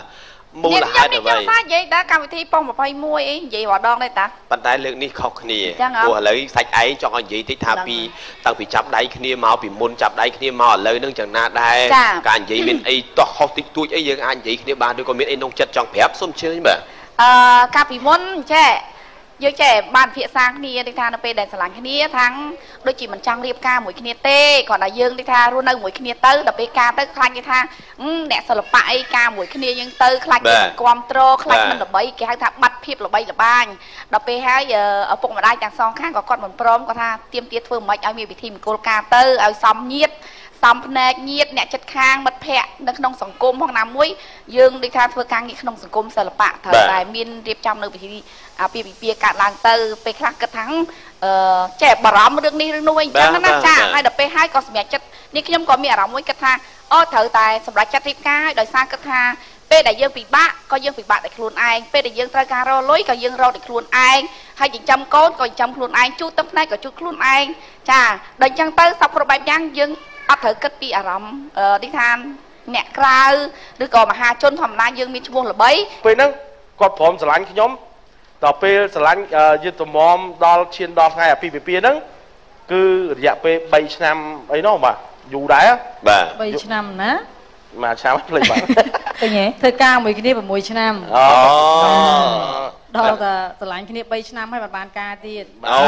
មូលហេតុអ្វីខ្ញុំសានិយាយដល់កម្មវិធីប៉ុង21អីនិយាយម្ដងដែរតាប៉ុន្តែលើកនេះខុសគ្នាចឹងហ៎ព្រោះឥឡូវសាច់ឯងចង់ឲ្យនិយាយតិចថាដឹងពីតាំងពីចាប់ដៃគ្នាមកពីមុនចាប់ដៃគ្នាមកឥឡូវហ្នឹងចឹងណាដែរចាការនិយាយមានអីតោះខុសតិចតួចអីយើងអាចនិយាយគ្នាបានឬក៏មានអីក្នុងចិត្តចង់ប្រាប់សូមអញ្ជើញបាទអឺកាលពីមុនចេះ យើងចេះបានពិភាក្សាគ្នាដូចថានៅពេលដែលស្រឡាញ់គ្នាថាំងដូចជាមិនចង់រៀបការមួយគ្នាទេគ្រាន់តែយើងដូចថារស់នៅមួយគ្នាទៅដល់ពេលការទៅខ្លាចគេថាអឺអ្នកសិល្បៈអីការមួយគ្នាយើងទៅខ្លាចគេមិនគ្រប់គ្រងខ្លាចមិនល្បីគេហៅថាបាត់ភាពល្បីល្បាញដល់ពេលហើយអឺឪពុកម្ដាយទាំងសងខាងក៏គាត់មិនព្រមគាត់ថាទៀមទាធ្វើមិនឲ្យមានពិធីមង្គលការទៅឲ្យសមញាត សំភ្នែកញាតអ្នកចិត្តខាងមិត្តភ័ក្តិនៅក្នុងសង្គមផងណាមួយយើងដូចថាធ្វើការងារក្នុងសង្គមសិល្បៈត្រូវតែមានរៀបចំនៅពិធីអាពាហ៍ពិពាហ៍កើតឡើងទៅពេលខ្លះគិតថាអឺចេះបារម្ភរឿងនេះរឿងនោះអីចឹងណាចាហើយដល់ពេលហើយក៏សម្រេចចិត្តនេះខ្ញុំក៏មានអារម្មណ៍មួយគិតថាអូត្រូវតែសម្រេចចិត្តរៀបការឲ្យដោយសារគិតថាពេលដែលយើងពិបាកក៏យើងពិបាកដោយខ្លួនឯងពេលដែលយើងត្រូវការរកលុយក៏យើងរកដោយខ្លួនឯងហើយចិញ្ចឹមកូនក៏ចិញ្ចឹមខ្លួនឯងជូតទឹកភ្នែកក៏ជូតខ្លួនឯងចាដល់អញ្ចឹងទៅសពគ្រប់បែបយ៉ាងយើង អត់ត្រូវគិតពីអារម្មណ៍អឺនេះថាអ្នកក្រៅឬក៏មហាជនធម្មតាយើងមានឈ្មោះល្បីពេលហ្នឹងគាត់ព្រមស្រឡាញ់ខ្ញុំដល់ពេលស្រឡាញ់អឺយឺតមមដល់ឈានដល់ថ្ងៃអាពាហ៍ពិពាហ៍ហ្នឹងគឺរយៈពេល3ឆ្នាំអីនោះបាទយូរដែរបាទ3ឆ្នាំណាមួយឆ្នាំភ្លេចបាទឃើញទេធ្វើការមួយគ្នា6ឆ្នាំអូ ដល់តែស្រឡាញ់គ្នា3ឆ្នាំហើយមិនបានការទៀតអូ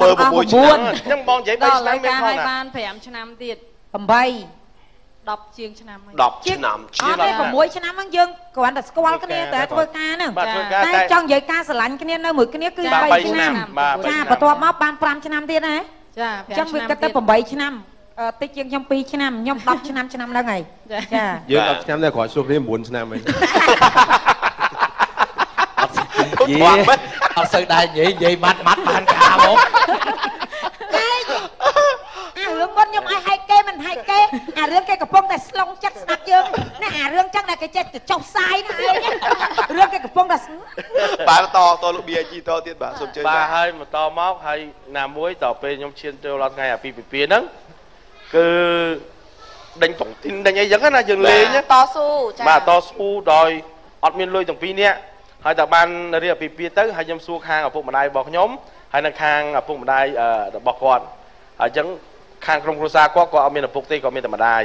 មើល6ឆ្នាំអញ្ចឹងបងនិយាយដល់3ឥឆ្នាំឡូវមានការផងឲ្យណាបាន5ឆ្នាំទៀត8 10ជាងឆ្នាំហើយ10ឆ្នាំអជាងត់ទេ6ឆ្នាំហ្នឹងយើងគ្រាន់តែស្គាល់គ្នាតែធ្វើការហ្នឹងបាទធ្វើការតែតែចង់និយាយការស្រឡាញ់គ្នានៅមួយគ្នាគឺបាទ3ឆ្នាំបាទចា3បន្ទាប់មកបាន5ឆ្នាំទៀតណាចាអញ្ចឹង5វាឆ្នាំគិតទៅទៀត8ឆ្នាំអឺតិចជាងខ្ញុំ2ឆ្នាំខ្ញុំ10ឆ្នាំឆ្នាំហ្នឹងហើយចាចាយើង10ឆ្នាំតែគ្រាន់ឆ្លោះគ្នា9ឆ្នាំហើ យយេអត់សូវដែរនិយាយនិយាយម៉ាត់ម៉ាត់បានការមកអារឿងមុនខ្ញុំឲ្យហែកគេមិនហែកគេអារឿងគេកំពុងតែស្លងចិត្តស្ដាប់យើងណាអារឿងចឹងតែគេចេះទៅចុះផ្សាយណាឯងរឿងគេកំពុងតែបាទតតលោក BIG តទៀតបាទសូមអញ្ជើញបាទបាទហើយបន្តមកហើយណាមួយតទៅពេលខ្ញុំឈានចូលដល់ថ្ងៃអាពាហ៍ពិពាហ៍ហ្នឹងគឺដេញប្រទីនដេញអីចឹងណាយើងលេងណាតស៊ូចាបាទតស៊ូដោយអត់មានលុយទាំងពីរនាក់ ហើយតែបានរៀបអាពាហ៍ពិពាហ៍ទៅហើយខ្ញុំសួរខាងឪពុកម្ដាយរបស់ខ្ញុំហើយនៅខាងឪពុកម្ដាយអឺរបស់គាត់ហើយអញ្ចឹងខាងក្រុមគ្រួសារគាត់ក៏អត់មានឪពុកទេក៏មានតែម្ដាយ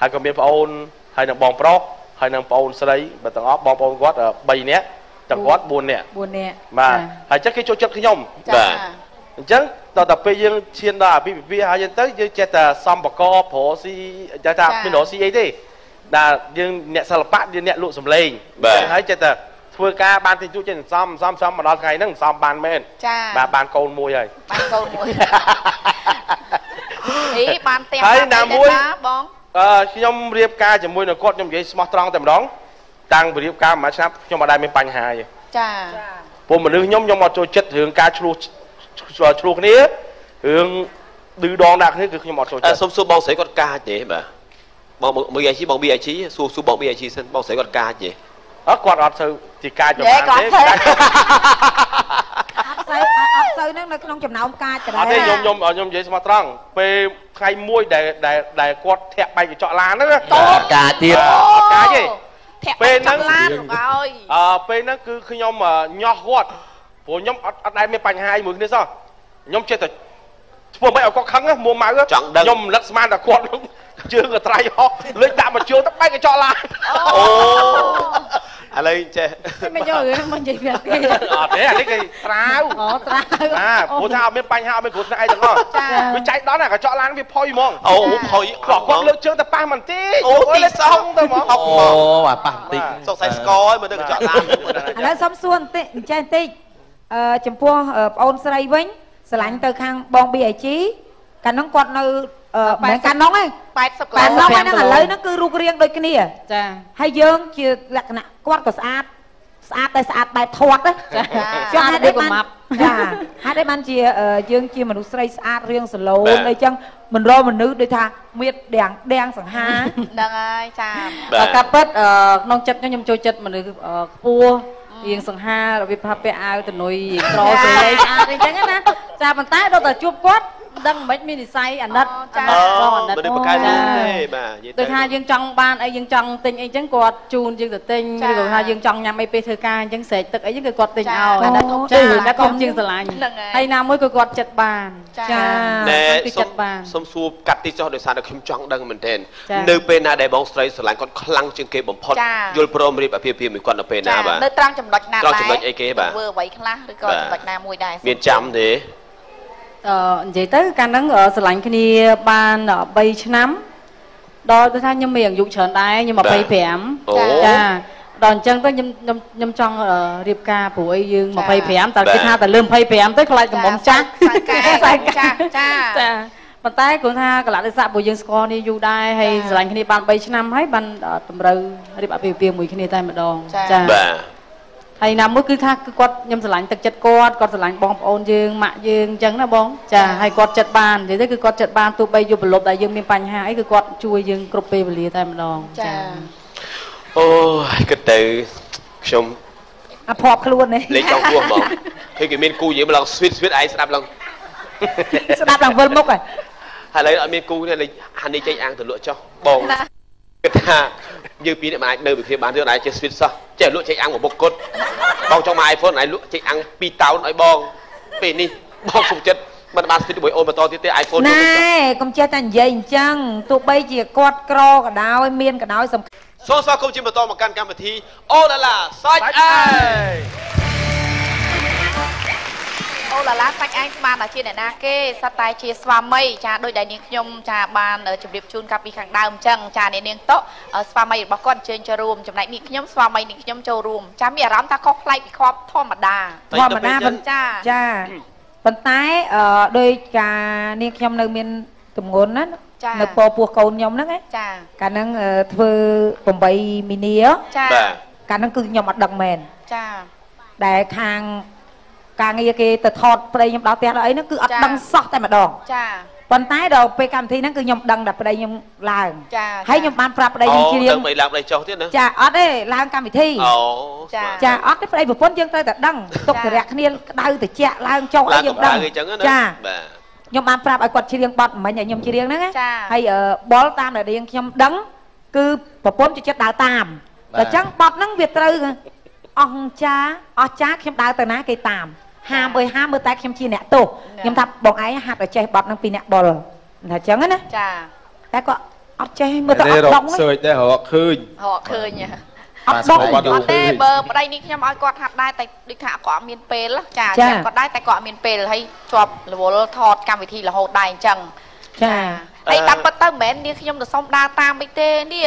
ហើយក៏មានប្អូនហើយនឹងបងប្រុសហើយនឹងប្អូនស្រីបើទាំងអស់បងប្អូនគាត់3នាក់ទាំងគាត់4នាក់4នាក់បាទហើយអញ្ចឹងគេចូលចិត្តខ្ញុំចាអញ្ចឹងតទៅពេលយើងឈានដល់អាពាហ៍ពិពាហ៍ហើយយើងទៅយើងចេះតែសំបកប្រស៊ីចេះតែមានរកស៊ីអីទេដែលយើងអ្នកសិល្បៈយើងអ្នកលក់សម្លេងអញ្ចឹងហើយចេះតែ ធ្វើការបានតិចតួចចេះតែសំសំសំមកដល់ថ្ងៃហ្នឹងសំបានមែនចាបាទបានកូនមួយហើយបានកូនមួយហីបានទាំងហើយណាមួយតាបងអឺខ្ញុំរៀបការជាមួយនឹងគាត់ខ្ញុំនិយាយស្មោះត្រង់តែម្ដងតាំងពីរៀបការមួយឆ្នាំខ្ញុំអត់ដែលមានបញ្ហាទេចាព្រោះមនុស្សខ្ញុំខ្ញុំអត់ចូលចិត្តរឿងការឆ្លោះឆ្លោះគ្នារឿងឌឺដងដាក់គ្នាគឺខ្ញុំអត់ចូលអឺចិត្តសូមសួរបងស្រីគាត់កាចទេបាទបង BIG បង BIG សួរសួរបង BIG សិនបងស្រីគាត់កាចទេ អត់គាត់អត់ទៅជាការចំយេណានគាត់ទេធ្វើអត់សូវអត់សូវហ្នឹងនៅក្នុងចំណោមកាចដអត់ទេដែលខ្ញុំខ្ញុំខ្ញុំនិយាយស្មោះត្រង់ពេលថ្ងៃមួយដែលដែលដែលគាត់ធាក់បែកកញ្ចក់ឡានហ្នឹងណាអត់ការទៀតអត់កាចទេធាក់ពេលពេលហ្នឹងហ្នឹងឡានលោកអើយអឺពេលហ្នឹងគឺខ្ញុំអឺញាស់គាត់ព្រោះខ្ញុំអត់អត់ដែលមានបញ្ហាអីមួយគ្នាសោះខ្ញុំចេះតែ ធ្វើមិនឲ្យគាត់ខឹងណាមួម៉ៅចង់ដឹងខ្ញុំរំលឹកស្មានតែគាត់ជើងក៏ត្រៃហោះលើកដាក់មកជើងទៅបែកកញ្ចក់ឡានអូឥឡូវចេះមិនយករឿងមកនិយាយប្រាប់គេអត់ទេអានេះគេត្រាវអូត្រាវអាព្រោះថាអត់មានបញ្ហាអត់មានគ្រោះថ្នាក់អីទាំងអស់ចាវាចៃដន្យណាកញ្ចក់ឡានវាផុយហ្មងអូផុយអគាត់ស់គាត់លើកជើងទៅប៉ះមិនតិចអូទីសោះទៅហ្មងអុកអូបាទប៉ះបន្តិចសង្ស័យស្គរឲ្យមើលទៅកញ្ចក់ឡានឥឡូវសុំសួរបន្តិចអញ្ចេះបន្តិចអឺចំពោះអឺប្អូនស្រីវិញ ស្រឡាញ់ទៅខាងបង BIG កាលនោះគាត់នៅអឺមិនមែនកាលនោះទេ80គីកាលឡូនោះហ្នឹងឥឡូវហ្នឹងគឺរូបរាងដូចគ្នាចាហើយយើងជាលក្ខណៈគាត់ក៏ស្អាតស្អាតតែស្អាតបែបធាត់ណាចាស្អាតដូចកុមាប់ចាហេតុអីបានជាអឺយើងជាមនុស្សស្រីស្អាតរៀងសឡូបាទនអីចឹងមិនរមនុស្សដូចថាមៀតដាំងដាំងសង្ហាហ្នឹងហើយចាបាទការពិតអឺក្នុងចិត្តខ្ញុំខ្ញុំចូលចិត្តមនុស្សអឺខ្ពស់ រៀងសង្ហារបៀបផាពាក់អាវតនុយក្រស្រលេងស្អាតអីចឹងណាចាប៉ុន្តែដល់តែជួបគាត់មិន ដឹងមិនមាននិស័យអាណិតចាអូបងអាណិតមិនได้បកកាយចារូបទេបាទនិយាយទៅដូចថាយើងចង់បានអីយើងចង់ទិញអីចឹងគាត់ជូនយើងទៅទិញចាឬក៏ថាយើងចង់ញ៉ាំអីពេលធ្វើការអញ្ចឹងស្រែកទឹកអីចឹងគឺគាត់ទិញចាឲ្យអាណិតអុកចាចាអាណិតអុកជាងស្រឡាញ់ហ្នឹងហើយហើយណាមួយគឺគាត់ចិត្តបានចាចាណែគឺសុំចិត្តបានសុំសួរកាត់ទីចុះដោយសារតែខ្ញុំចង់ដឹងមែនទែនចានៅពេលណាដែលបងស្រីស្រឡាញ់គាត់ខ្លាំងជាងគេបំផុតចាយល់ព្រមរៀបអាពាហ៍ពិពាហ៍មួយគាត់នៅពេលណាចាបាទនៅត្រង់ចំណុចណាត្រង់ចំណុចអីគេបាទធ្វើអ្វីខ្លះឬក៏បាទចំណុចណាមួយដែរមានចាំទេអឺ និយាយទៅកាលហ្នឹងអឺស្រឡាញ់គ្នាបាន3ឆ្នាំដល់ទៅថាខ្ញុំមានអាយុច្រើនដែរខ្ញុំបាទ25អូចាដល់អញ្ចឹងទៅខ្ញុំខ្ញុំខ្ញុំចង់អឺរៀបការព្រោះអីយើងចា25តែបាទគេថាតែលើ25ទៅខ្លាចកំមុំចាស់ខ្សែកែខ្សែកែចាចាចាប៉ុន្តែគាត់ថាកលៈទេសៈព្រោះយើងស្គាល់នេះយូរដែរហើយចាស្រឡាញ់គ្នាបាន3ឆ្នាំហើយបានអឺតម្រូវរៀបអាពាហ៍ពិពាហ៍មួយគ្នាតែម្ដងចាបាទ ហើយណាមួយគឺថាគឺគាត់ខ្ញុំស្រឡាញ់ទឹកចិត្តគាត់គាត់ស្រឡាញ់បងប្អូនយើងម៉ាក់យើងអញ្ចឹងណាបងចាហើយគាត់ចិត្តបាននិយាយទៅគឺគាត់ចិត្តបានទោះបីយប់ប្រលប់ដែលយើងមានបញ្ហាអីគឺគាត់ជួយយើងគ្រប់ពេលវេលាតែម្ដងចាអូយគិតទៅខ្ញុំអាភ័ព្វខ្លួននេះលេខចង់ពោះហ្មងឃើញគេមានគូនិយាយមកឡើងស្វីតស្វីតឯងស្ដាប់ឡើងស្ដាប់ឡើងវិលមុខហ៎ហើយឥឡូវអត់មានគូទេលេខហានីចេញអាងទៅលក់ចុះបងណាគិតថា យើងពីរនាក់មិនអាចនៅវិគ្នាបានទេអត់អាចចេះស្វីតសោះចេះលក់ចេញអាំងមួយមុខគត់បងចង់មក iPhone អត់អាចលក់ចេញអាំង2តោនឲ្យបងពេលនេះបងសុំចិត្តមិនបានស្វីតជាមួយអូនបន្តទៀតទេ iPhone ណែកុំចេះតែនិយាយអញ្ចឹងទោះបីជាគាត់ក្រក៏ដោយមានក៏ដោយសំខាន់សូមស្វាគមន៍ជាបន្តមកកាន់កម្មវិធីអូឡាឡាសាច់អើយ អូឡាឡាសាច់ឯងស្មានតែជាអ្នកណាគេសត្វតែជាស្វាមីចាដោយដែលនាងខ្ញុំចាបានអឺជម្រាបជូនកាប់ពីខាងដើមអញ្ចឹងចាអ្នកនាងតុអឺស្វាមីរបស់គាត់អញ្ជើញចូលរួមចំណែកនាងខ្ញុំស្វាមីនាងខ្ញុំចូលរួមចាមានអារម្មណ៍ថាខុសប្លែកពីខប់ធម្មតាធម្មតាប៉ុន្តែចាចាប៉ុន្តែអឺដោយការនាងខ្ញុំនៅមានទំងន់ណាចានៅពពោះកូនខ្ញុំហ្នឹងណាចាកាលហ្នឹងអឺធ្វើ8មីនាចាបាទកាលហ្នឹងគឺខ្ញុំអត់ដឹងមែនចាដែលខាង ការងារគេទៅថតប្តីខ្ញុំដល់ផ្ទះដល់អីហ្នឹងគឺអត់ចាដឹងសោះតែម្ដងចាប៉ុន្តែដល់ពេលកម្មវិធីហ្នឹងគឺខ្ញុំដឹងតែប្តីខ្ញុំឡើងចាហើយខ្ញុំបានប្រាប់ប្តីអូខ្ញុំជ្រៀដឹងងបីឡើងបីចុះទៀតណាចាអត់ទេឡើងកម្មវិធីអូចាចាអត់ទេប្តីប្រពន្ធយើងត្រូវតែដឹងទុកចាតរៈគ្នាក្តៅត្រជាក់ឡើងចុះអីឡើងយើងកម្ដៅដឹងអីចឹងណាចាបាទខ្ញុំបានប្រាប់ឲ្យគាត់ច្រៀងបទមិញឲ្យខ្ញុំច្រៀងហ្នឹងណាចាហើយអឺបលតាមដែលរៀងខ្ញុំដឹងគឺប្រពន្ធចូលចិត្តដើរតាមបាទដល់អញ្ចឹងបទហ្នឹងវាត្រូវអស់ចាអស់ចាខ្ញុំដើរទៅណាគេតាម ហាមអើយហាមមើលតែខ្ញុំជាអ្នកទោសខ្ញុំថាបងឯងហាត់ឲ្យចេះបទហ្នឹងពីអ្នកបុលថាអញ្ចឹងណាចាតែគាត់អត់ចេះមើលទៅអនេះត់រដកងសើចដែររកឃើញរកឃើញហ៎អត់ដងបាទអត់ទេបើប្តីនេះខ្ញុំឲ្យគាត់ហាត់ដែរតែដូចថាគាត់អត់មានពេលចាចាចាំគាត់ដែរតែគាត់អត់មានពេលហើយជាប់រវល់ថតកម្មវិធីរហូតដែរអញ្ចឹងចាហើយតាមពិតទៅមិនមែននាងខ្ញុំទៅសុំដើរតាមអីទេនេះ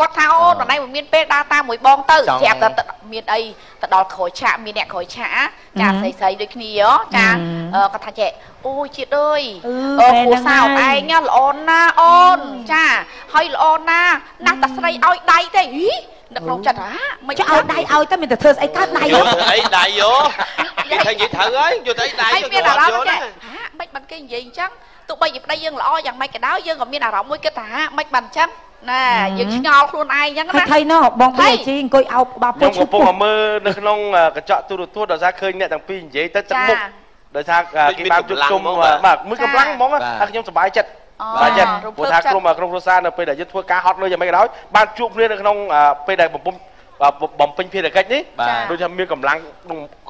គាត់ថាអូនណៃមិនមានពេលដើរតាមមួយបងទៅចង់ប្រាប់តែទៅមានអីទៅដល់ក្រោយឆាកមានអ្នកក្រោយឆាកចាស្រីស្រីៗដូចគ្នាហ៎ចាអឺគាត់ថាចេះអូយជាតិអើយអឺអឺមែនគ្រួសារហ្នឹងហើយឯងណាល្អណាស់អូនចាហើយល្អណាស់ណាស់តែស្រីឲ្យដៃទេហីនៅក្នុងចិត្តហ่าមិនចុះឲ្យដៃឲ្យទៅមានតែធ្វើស្អីកើតដៃយកហ្នឹងទៅអីដៃយកនិយាយថានិយាយត្រូវហើយយកទៅអីដៃហើយយកមានទៅអារអត់ ម្មយកណ៍ណាចេះហាមិនបានគេនិយាយអញ្ចឹងទោះបីជាប្តីយើងល្អយ៉ាងម៉េចក៏ដោយយើងក៏មានអារម្មណ៍មួយគិតថាហាមិនបានអញ្ចឹងណាយើងឆ្ងល់ខ្លួនឯងអញ្ចឹងហើយណាថៃណោះបងថៃ BG អង្គុយអោបបាខ្ញុំពុះឈឺកំពុងតែមើលនៅក្នុងអឺកញ្ចក់ទូរទស្សន៍ដោយសារឃើញអ្នកទាំងពីរនិយាយទៅទឹកមុខដោយសារអឺគេបានជួបជុំបាទមួយកម្លាំងហ្មងហើយខ្ញុំសប្បាយចិត្តអូបាទចិត្តរំព្រោះភើបថាចិត្តក្រុមក្រុមគ្រួសារនៅពេលដែលយើងធ្វើការហត់លុយយ៉ាងម៉េចក៏ដោយបានជួបគ្នានៅក្នុងអឺពេលដែលបំពុំ បាទបំពេញភារកិច្ចនេះបាទដូចថាមានកម្លាំង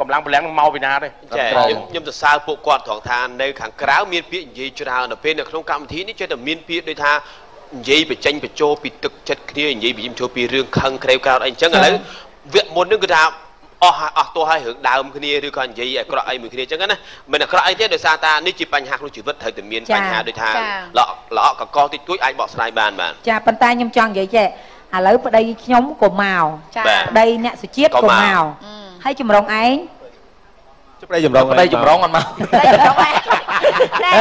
កម្លាំងកម្លាំងមកពីណាទេចាត្រង់ខ្ញុំខ្ញុំសរសើរពួកគាត់ត្រង់ថានៅខាងក្រៅមានពាក្យនិយាយច្រើននៅពេលនៅក្នុងកម្មវិធីនេះចេះតែមានពាក្យដូចថានិយាយបញ្ចេញបញ្ចូលពីទឹកចិត្តគ្នានិយាយបញ្ចេញបញ្ចូលពីរឿងខឹងក្រេវក្រោធអីអញ្ចឹងឥឡូវវគ្គមុនហ្នឹងគឺថាអស់ហើយអស់ទោះហើយរឿងដើមគ្នាឬក៏និយាយអាក្រក់អីមួយគ្នាអញ្ចឹងណាមិនអាក្រក់អីទេដោយសារតានេះជាបញ្ហាក្នុងជីវិតត្រូវតែមានចាបញ្ហាដូចថាចាល្អក់ល្អក់កកតិចតួចអាចបកស្រាយបានបានចាប៉ុន្តែខ្ញុំចង់និយាយចេះ ឥឡូវប្តីខ្ញុំក៏មកចាបាទប្តីអ្នកសុជាតិក៏ក៏មកមកអឺហើយចម្រុងឯងជប្តីចម្រុងប្តីចម្រុងអត់មកប្តីចម្រុងឯងណែ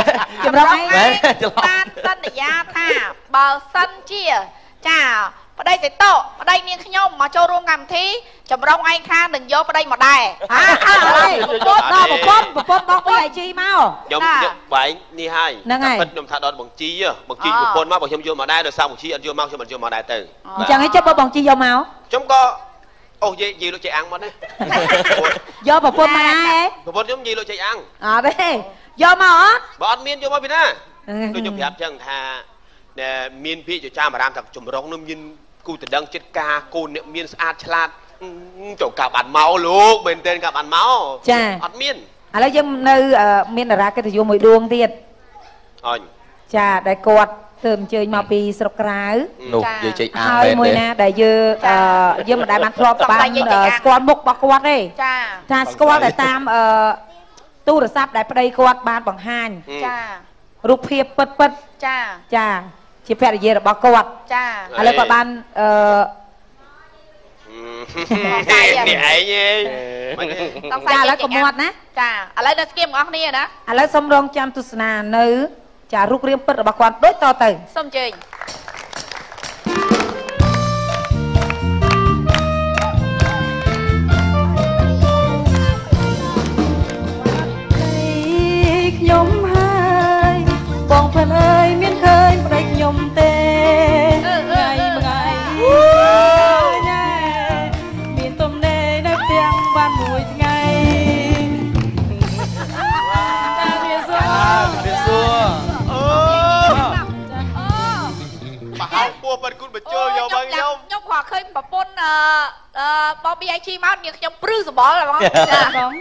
ចម្រុងឯងចម្រុងឯងបានសន្យាថាបើសិនជាចា ប្តីសេតោប្តីនាងខ្ញុំមកចូលរួមកម្មវិធីចម្រុងឯងខាងនឹងយកប្តីមកដែរអើអើអើប្រពន្ធដល់ប្រពន្ធប្រពន្ធបងពីអាជីមកខ្ញុំចាខ្ញុំបែងនេះហើយហ្នឹងហើយតែពិតខ្ញុំថាដល់បង្ជីហ៎បង្ជីអប្រពន្ធមកបើខ្ញុំយកមកដែរដោយសារបង្ជីអត់យកមកខ្ញុំអត់យកមកដែរទៅអញ្ចឹងឯងចិត្តបើបងជីយកមកខ្ញុំក៏អូយាយយាយលុចចេកអាំងមកណាយកប្រពន្ធមកណាឯងប្រពន្ធខ្ញុំយាយលុចចេកអាំងអត់ទេយកមកអត់បើអត់មានយកមកពីណាអឺដូចខ្ញុំប្រាប់ចឹងថាដែលមានពាក្យចចាមអារាមថាចម្រុងនោះមាន គូតដឹងចិត្តការកូនអ្នកមានស្អាតឆ្លាតអឺចូលកាប់បានមកលោកមែនតើកាប់បានមកចាអត់មានឥឡូវយើងនៅអឺមានតារាកិត្តិយសមួយដួងទៀតអញចាដែលគាត់ទើបអញ្ជើញមកពីស្រុកក្រៅនោះចានិយាយចេកអាងហើយមែនមួយទេណាដែលយើងអឺយើងមិនដែលបានធ្លាប់សំបានដែងយើងចេះអឺអាងស្គាល់មុខរបស់គាត់ទេចាថាស្គាល់តែតាមអឺទូរស័ព្ទដែលប្តីគាត់បានបង្ហាញចារូបភាពពិតពិតចាៗចា ជាភរិយារបស់គាត់ចាឥឡូវគាត់បានអឺនេះឯងឯងមិនទេសង្ស័ចាយឥឡូវកុំមាត់ណាចាឥឡូវនៅស្គៀមបងប្អូនគ្នាណាឥឡូវសូមរងចាំទស្សនានៅ ចារូបរាងពិតរបស់គាត់ដូចតទៅសូមអញ្ជើញខ្ញុំហើយបងប្អូនអើយមានឃើញ ប្តីខ្ញុំទេថ្ងៃថ្ងៃញ៉ែមានទំនេរនៅផ្ទះបានមួយថ្ងៃតែវាសួរវាសួរអូបហៅពោះបាត់គុណបញ្ចូលយកមកខ្ញុំ ខ្ញុំគាត់ឃើញប្រពន្ធអឺអឺបង BIG មកនាងខ្ញុំព្រឺសបល់ហ្មងចាបង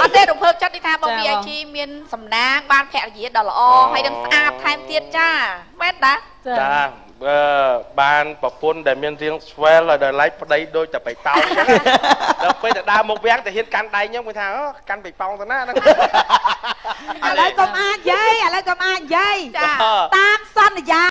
អត់ទេរំភើបចិត្តនេះថាបងចាបង BIG មានសំណាងបានភរិយាដ៏ល្អហើយនឹងស្អាតថែមទៀតចាមែនតាចាបើបានប្រពន្ធដែលមានរាងស្វែលហើយដល់ឡែកប្តីដូចតែបៃតងអញ្ចឹងណាដល់ពេលតែដើរមកវាំងតែហ៊ានកាន់ដៃខ្ញុំគេថាអូកាន់បៃប៉ោងទៅណាហ្នឹងឥឡូវកុំអាចយាយឥឡូវកុំអាចយាយចាតាមសន្យា